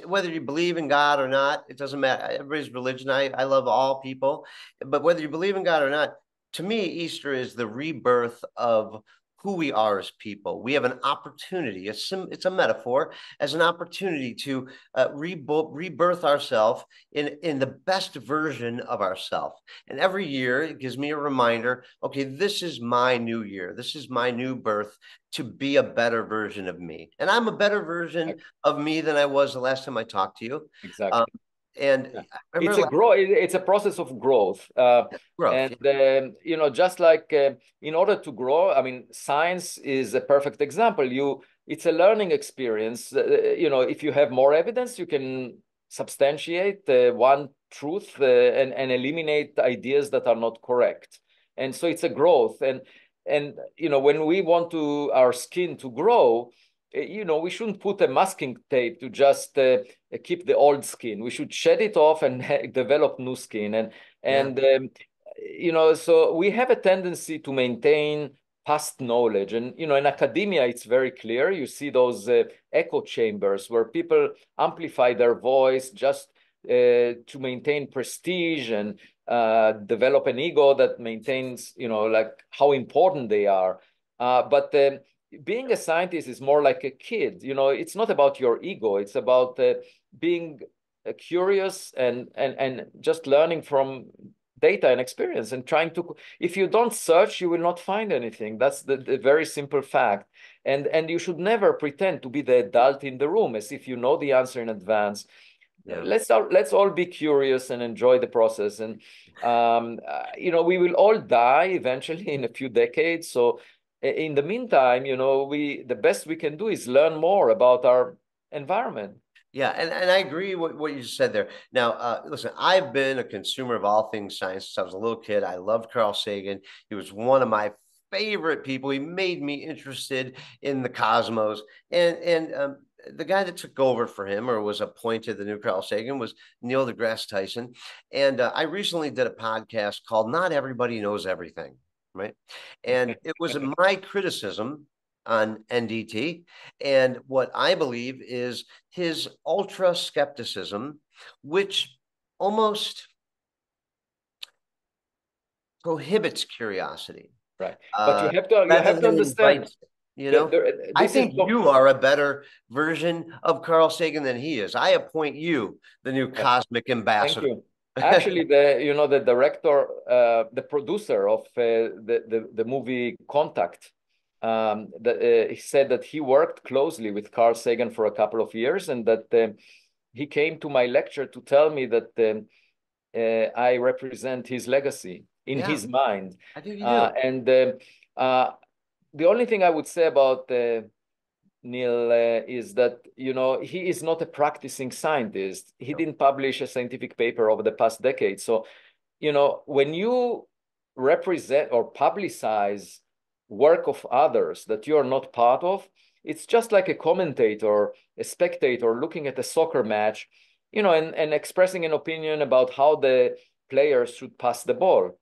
[SPEAKER 1] whether you believe in God or not, it doesn't matter. Everybody's religion. I, I love all people, but whether you believe in God or not, to me, Easter is the rebirth of who we are as people. We have an opportunity, it's, it's a metaphor, as an opportunity to uh, rebirth ourselves in, in the best version of ourselves. And every year it gives me a reminder okay, this is my new year. This is my new birth to be a better version of me. And I'm a better version of me than I was the last time I talked to you.
[SPEAKER 2] Exactly. Um,
[SPEAKER 1] and
[SPEAKER 2] it's a growth it's a process of growth, uh, growth and yeah. um, you know just like uh, in order to grow i mean science is a perfect example. You it's a learning experience. Uh, you know if you have more evidence you can substantiate uh, one truth uh, and, and eliminate ideas that are not correct. And so it's a growth. And and you know when we want to our skin to grow you know, we shouldn't put a masking tape to just uh, keep the old skin. We should shed it off and [LAUGHS] develop new skin. And and yeah. um, you know, so we have a tendency to maintain past knowledge. And you know, in academia, it's very clear. You see those uh, echo chambers where people amplify their voice just uh, to maintain prestige and develop an ego that maintains, you know, like how important they are. but um, being a scientist is more like a kid you know it's not about your ego it's about uh, being uh, curious and and and just learning from data and experience and trying to if you don't search you will not find anything. That's the, the very simple fact. And and you should never pretend to be the adult in the room as if you know the answer in advance. Yeah. let's all let's all be curious and enjoy the process. And um, uh, you know we will all die eventually [LAUGHS] in a few decades. So in the meantime, you know, we the best we can do is learn more about our environment.
[SPEAKER 1] Yeah, and, and I agree with what you said there. Now, uh, listen, I've been a consumer of all things science since I was a little kid. I loved Carl Sagan. He was one of my favorite people. He made me interested in the cosmos. And and um, the guy that took over for him or was appointed the new Carl Sagan was Neil deGrasse Tyson. And uh, I recently did a podcast called Not Everybody Knows Everything right? And it was my criticism on NDT. And what I believe is his ultra skepticism, which almost prohibits curiosity.
[SPEAKER 2] Right. But uh, you have to, you have to understand.
[SPEAKER 1] You know, there, there, I think you are a better version of Carl Sagan than he is. I appoint you the new cosmic ambassador
[SPEAKER 2] actually [LAUGHS] the you know the director uh, the producer of uh, the, the, the movie contact um, the, uh, he said that he worked closely with carl sagan for a couple of years and that uh, he came to my lecture to tell me that um, uh, i represent his legacy in yeah, his mind
[SPEAKER 1] I think you uh,
[SPEAKER 2] do. and the only thing i would say about Neil, uh, is that you know he is not a practicing scientist. He no. didn't publish a scientific paper over the past decade. So, you know, when you represent or publicize work of others that you are not part of, it's just like a commentator, a spectator looking at a soccer match, you know, and, and expressing an opinion about how the players should pass the ball.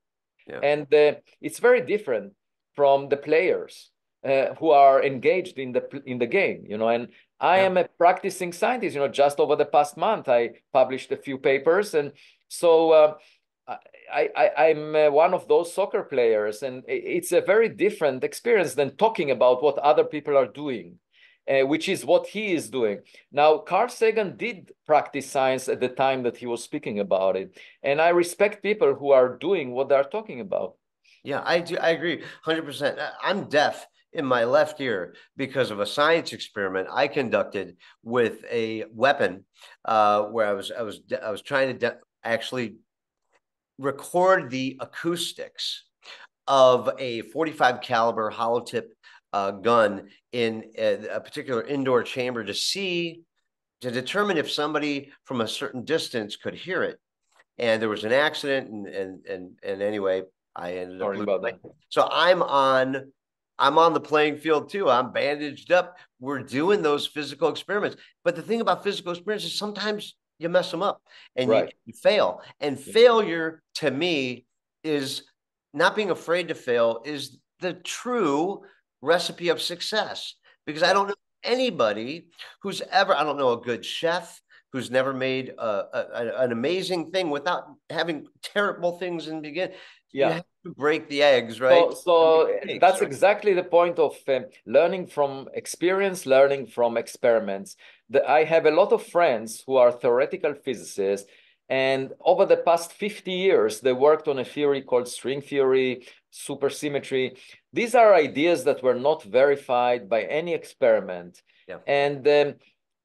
[SPEAKER 2] Yeah. And uh, it's very different from the players uh, who are engaged in the in the game you know and i yeah. am a practicing scientist you know just over the past month i published a few papers and so uh, I, I i'm uh, one of those soccer players and it's a very different experience than talking about what other people are doing uh, which is what he is doing. Now, Carl Sagan did practice science at the time that he was speaking about it. And I respect people who are doing what they're talking about.
[SPEAKER 1] Yeah, I do. I agree 100%. I'm deaf in my left ear because of a science experiment I conducted with a weapon uh, where I was I was I was trying to de- actually record the acoustics of a 45 caliber hollow tip uh, gun in a, a particular indoor chamber to see to determine if somebody from a certain distance could hear it. And there was an accident, and and and and anyway, I ended
[SPEAKER 2] Sorry
[SPEAKER 1] up
[SPEAKER 2] about that.
[SPEAKER 1] So I'm on I'm on the playing field too. I'm bandaged up. We're doing those physical experiments. But the thing about physical experiments is sometimes you mess them up and
[SPEAKER 2] Right.
[SPEAKER 1] you, you fail. And failure to me is not being afraid to fail is the true recipe of success. Because I don't know anybody who's ever, I don't know a good chef who's never made a, a- an amazing thing without having terrible things in the beginning.
[SPEAKER 2] Yeah.
[SPEAKER 1] Break the eggs, right?
[SPEAKER 2] So, so
[SPEAKER 1] cakes,
[SPEAKER 2] that's
[SPEAKER 1] right?
[SPEAKER 2] exactly the point of um, learning from experience, learning from experiments. The, I have a lot of friends who are theoretical physicists, and over the past 50 years, they worked on a theory called string theory, supersymmetry. These are ideas that were not verified by any experiment.
[SPEAKER 1] Yeah.
[SPEAKER 2] And, um,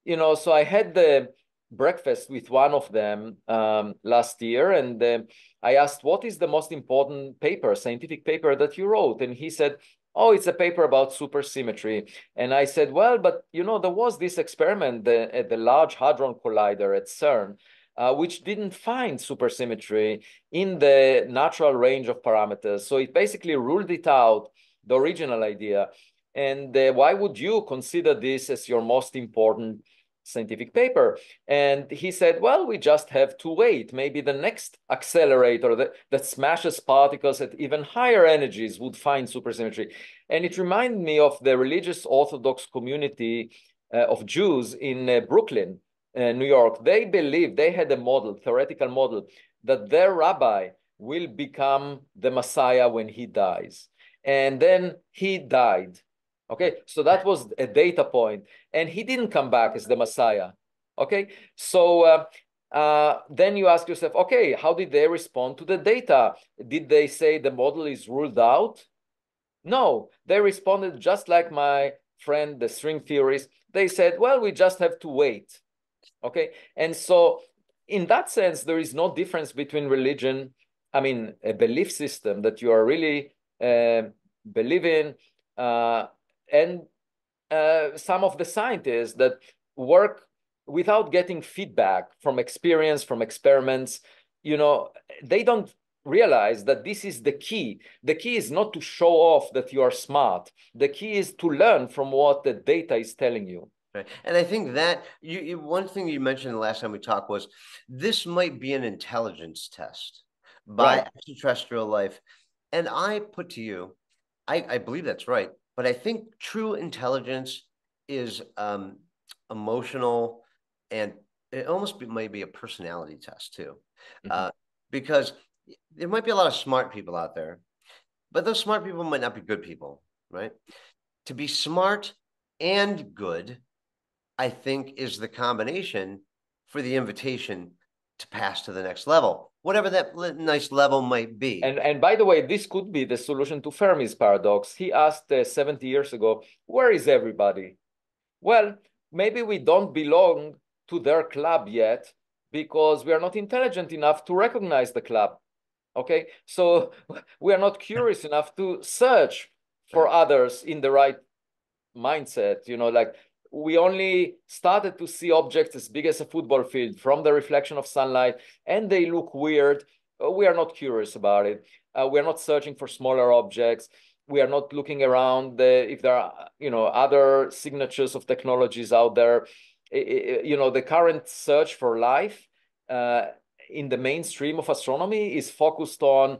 [SPEAKER 2] you know, so I had the breakfast with one of them um, last year, and um, I asked, what is the most important paper, scientific paper that you wrote? And he said, oh, it's a paper about supersymmetry. And I said, well, but you know, there was this experiment the, at the Large Hadron Collider at CERN, uh, which didn't find supersymmetry in the natural range of parameters. So it basically ruled it out, the original idea. And uh, why would you consider this as your most important scientific paper? And he said, well, we just have to wait. Maybe the next accelerator that, that smashes particles at even higher energies would find supersymmetry. And it reminded me of the religious Orthodox community uh, of Jews in uh, Brooklyn, uh, New York. They believed, they had a model, theoretical model, that their rabbi will become the Messiah when he dies. And then he died. Okay, so that was a data point, and he didn't come back as the Messiah. Okay, so uh, uh, then you ask yourself, okay, how did they respond to the data? Did they say the model is ruled out? No, they responded just like my friend, the string theorist. They said, well, we just have to wait. Okay, and so in that sense, there is no difference between religion, I mean, a belief system that you are really uh, believe in, uh, and uh, some of the scientists that work without getting feedback from experience, from experiments, you know, they don't realize that this is the key. The key is not to show off that you are smart. The key is to learn from what the data is telling you.
[SPEAKER 1] Right. And I think that you, you one thing you mentioned the last time we talked was this might be an intelligence test by
[SPEAKER 2] Right.
[SPEAKER 1] extraterrestrial life. And I put to you, I, I believe that's right, but I think true intelligence is um, emotional and it almost be, might be a personality test too.
[SPEAKER 2] Mhm.
[SPEAKER 1] Uh, because there might be a lot of smart people out there, but those smart people might not be good people, right? To be smart and good, I think, is the combination for the invitation to pass to the next level, whatever that nice level might be.
[SPEAKER 2] And and by the way, this could be the solution to Fermi's paradox. He asked uh, 70 years ago, "Where is everybody?" Well, maybe we don't belong to their club yet because we are not intelligent enough to recognize the club. Okay, so [LAUGHS] we are not curious enough to search for others in the right mindset. You know, like we only started to see objects as big as a football field from the reflection of sunlight, and they look weird. Uh, We are not curious about it. Uh, we are not searching for smaller objects. We are not looking around the, if there are, you know, other signatures of technologies out there. I- I- you know, the current search for life uh, in the mainstream of astronomy is focused on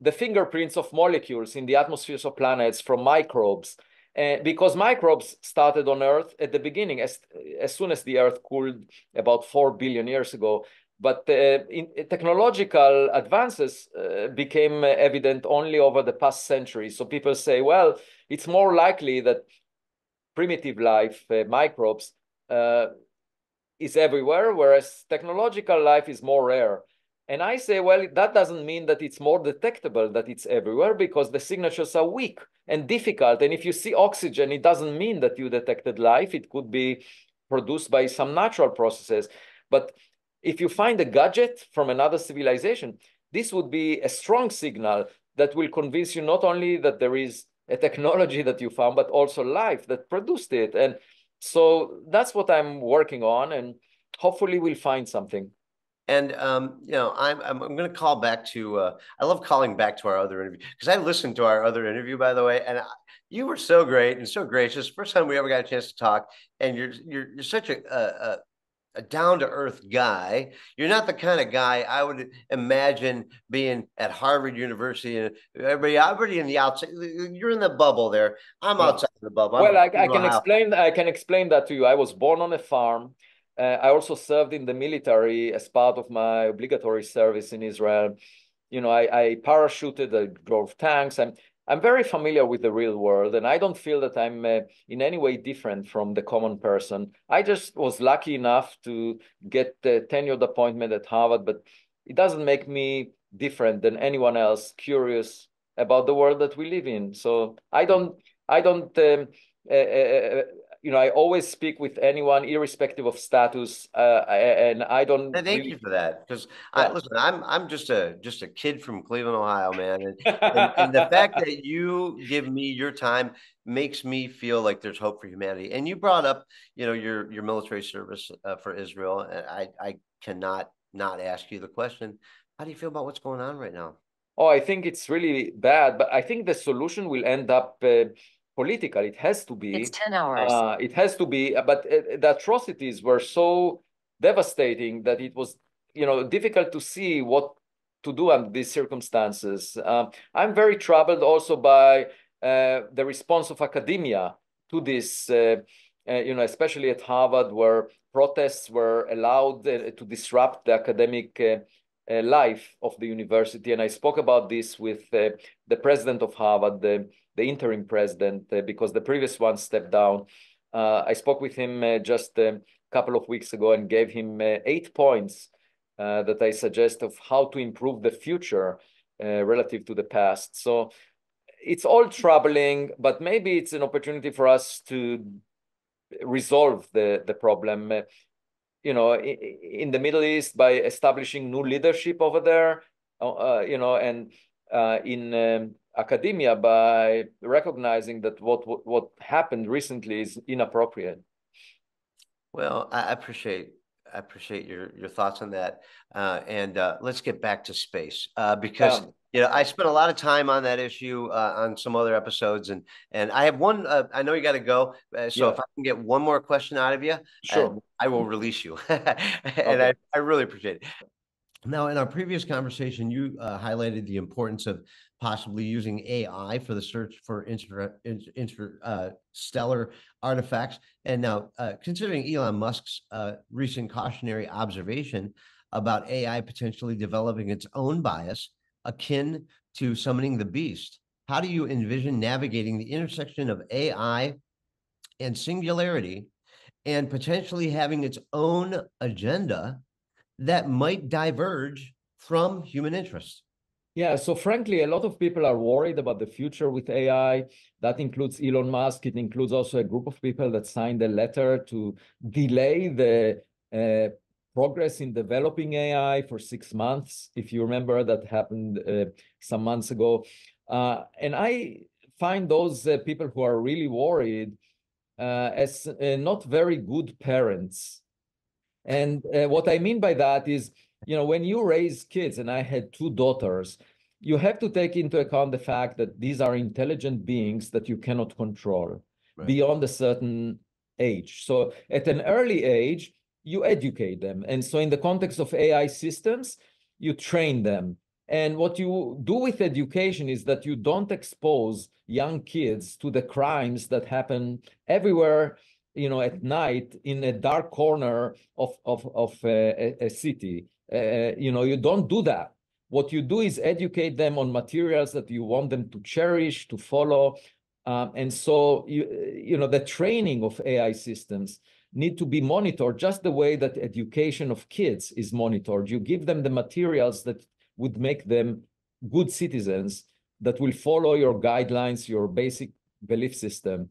[SPEAKER 2] the fingerprints of molecules in the atmospheres of planets from microbes. Uh, because microbes started on Earth at the beginning, as, as soon as the Earth cooled about 4 billion years ago. But uh, in, technological advances uh, became evident only over the past century. So people say, well, it's more likely that primitive life, uh, microbes, uh, is everywhere, whereas technological life is more rare. And I say, well, that doesn't mean that it's more detectable that it's everywhere because the signatures are weak and difficult. And if you see oxygen, it doesn't mean that you detected life. It could be produced by some natural processes. But if you find a gadget from another civilization, this would be a strong signal that will convince you not only that there is a technology [LAUGHS] that you found, but also life that produced it. And so that's what I'm working on, and hopefully we'll find something.
[SPEAKER 1] And um, you know, I'm I'm, I'm going to call back to. Uh, I love calling back to our other interview because I listened to our other interview, by the way, and I, you were so great and so gracious. First time we ever got a chance to talk, and you're you're you're such a, a, a down to earth guy. You're not the kind of guy I would imagine being at Harvard University and everybody, everybody in the outside. You're in the bubble there. I'm outside the bubble.
[SPEAKER 2] well, I, I can explain. I can explain that to you. I was born on a farm. Uh, I also served in the military as part of my obligatory service in Israel. You know, I, I parachuted, I drove tanks. I'm, I'm very familiar with the real world, and I don't feel that I'm uh, in any way different from the common person. I just was lucky enough to get the tenured appointment at Harvard, but it doesn't make me different than anyone else curious about the world that we live in. So I don't, I don't um, uh, uh, uh you know, I always speak with anyone, irrespective of status, uh, and I don't.
[SPEAKER 1] And thank really... you for that, because yeah. I listen. I'm I'm just a just a kid from Cleveland, Ohio, man, and, and, [LAUGHS] and, the fact that you give me your time makes me feel like there's hope for humanity. And you brought up, you know, your your military service uh, for Israel, and I I cannot not ask you the question: How do you feel about what's going on right now?
[SPEAKER 2] Oh, I think it's really bad, but I think the solution will end up. Uh, political. It has to be.
[SPEAKER 3] It's 10 hours.
[SPEAKER 2] Uh, it has to be. Uh, but uh, the atrocities were so devastating that it was, you know, difficult to see what to do under these circumstances. Um, I'm very troubled also by uh, the response of academia to this, uh, uh, you know, especially at Harvard, where protests were allowed to disrupt the academic life of the university. And I spoke about this with the president of Harvard, the interim president uh, because the previous one stepped down. Uh, I spoke with him uh, just a couple of weeks ago and gave him eight points that I suggest of how to improve the future relative to the past. So it's all troubling, but maybe it's an opportunity for us to resolve the, the problem. you know, in, the Middle East by establishing new leadership over there, uh, you know, and uh, in um, academia by recognizing that what, what, what happened recently is inappropriate.
[SPEAKER 1] Well, I appreciate I appreciate your your thoughts on that. Uh, and uh, let's get back to space uh, because um, you know I spent a lot of time on that issue uh, on some other episodes, and and I have one. Uh, I know you got to go, uh, so yeah. if I can get one more question out of you,
[SPEAKER 2] sure,
[SPEAKER 1] I will release you. [LAUGHS] and okay. I, I really appreciate it. Now, in our previous conversation, you highlighted the importance of possibly using AI for the search for inter, inter, uh, stellar artifacts. And now, uh, considering Elon Musk's uh, recent cautionary observation about AI potentially developing its own bias akin to summoning the beast, how do you envision navigating the intersection of AI and singularity and potentially having its own agenda that might diverge from human interests?
[SPEAKER 2] Yeah, so frankly, a lot of people are worried about the future with AI. That includes Elon Musk. It includes also a group of people that signed a letter to delay the uh, progress in developing AI for six months. If you remember, that happened uh, some months ago. Uh, and I find those uh, people who are really worried uh, as uh, not very good parents. And what I mean by that is you know, when you raise kids, and I had two daughters, you have to take into account the fact that these are intelligent beings that you cannot control right. beyond a certain age. So at an early age, you educate them. And so in the context of AI systems, you train them. And what you do with education is that you don't expose young kids to the crimes that happen everywhere you know at night in a dark corner of of of a, a city uh, you know, you don't do that. What you do is educate them on materials that you want them to cherish, to follow. Um, and so, you, you know, the training of AI systems need to be monitored just the way that education of kids is monitored. You give them the materials that would make them good citizens that will follow your guidelines, your basic belief system.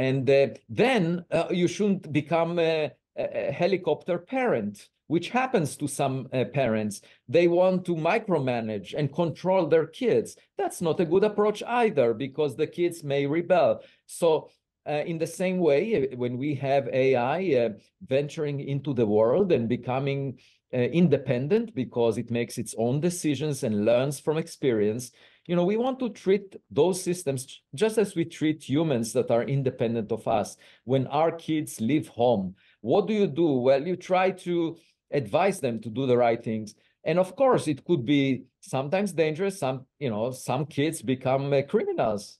[SPEAKER 2] And uh, then uh, you shouldn't become a, a, helicopter parent which happens to some uh, parents. They want to micromanage and control their kids. That's not a good approach either because the kids may rebel. So uh, in the same way, uh, when we have AI uh, venturing into the world and becoming independent because it makes its own decisions and learns from experience, you know, we want to treat those systems just as we treat humans that are independent of us. When our kids leave home, what do you do? Well, you try to advise them to do the right things. And of course, it could be sometimes dangerous. Some, you know, some kids become uh, criminals,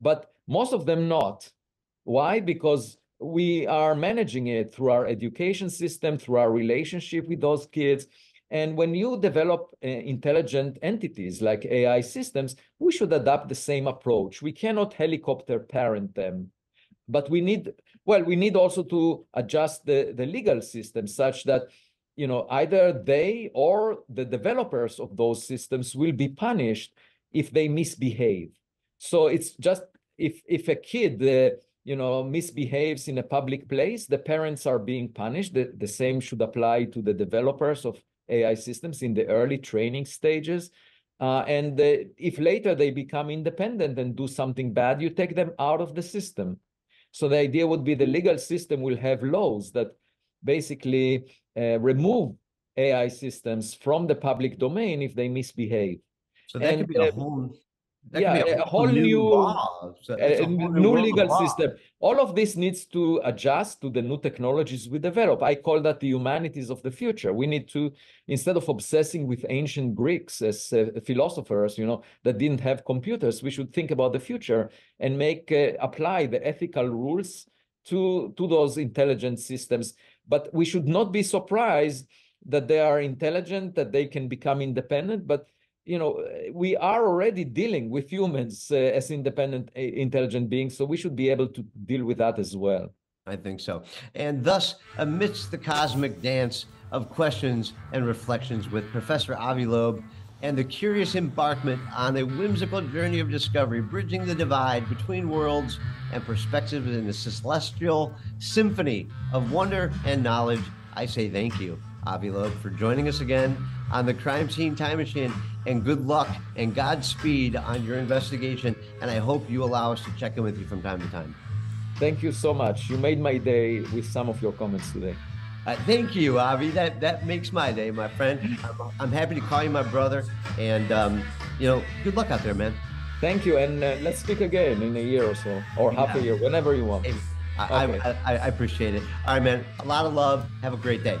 [SPEAKER 2] but most of them not. Why? Because we are managing it through our education system, through our relationship with those kids. And when you develop uh, intelligent entities like AI systems, we should adopt the same approach. We cannot helicopter parent them, but we need, well, we need also to adjust the, the legal system such that you know, either they or the developers of those systems will be punished if they misbehave. So it's just if if a kid, uh, you know, misbehaves in a public place, the parents are being punished. The, the same should apply to the developers of AI systems in the early training stages. Uh, and uh, if later they become independent and do something bad, you take them out of the system. So the idea would be the legal system will have laws that basically uh, remove AI systems from the public domain if they misbehave.
[SPEAKER 1] So that and, could be a uh, whole
[SPEAKER 2] yeah, a, a, whole, new, law. So a, a, new, new legal system. All of this needs to adjust to the new technologies we develop. I call that the humanities of the future. We need to, instead of obsessing with ancient Greeks as uh, philosophers, you know, that didn't have computers, we should think about the future and make uh, apply the ethical rules to to those intelligent systems but we should not be surprised that they are intelligent, that they can become independent. But you know, we are already dealing with humans uh, as independent, uh, intelligent beings, so we should be able to deal with that as well.
[SPEAKER 1] I think so. And thus, amidst the cosmic dance of questions and reflections with Professor Avi Loeb and the curious embarkment on a whimsical journey of discovery, bridging the divide between worlds and perspectives in the celestial symphony of wonder and knowledge. I say thank you, Avi Loeb, for joining us again on the Crime Scene Time Machine, and good luck and Godspeed on your investigation. And I hope you allow us to check in with you from time to time.
[SPEAKER 2] Thank you so much. You made my day with some of your comments today.
[SPEAKER 1] Uh, thank you, Avi. That that makes my day, my friend. I'm, I'm happy to call you my brother, and um, you know, good luck out there, man.
[SPEAKER 2] Thank you, and uh, let's speak again in a year or so, or half a year, whenever you want.
[SPEAKER 1] I, okay. I, I, I appreciate it. All right, man. A lot of love. Have a great day.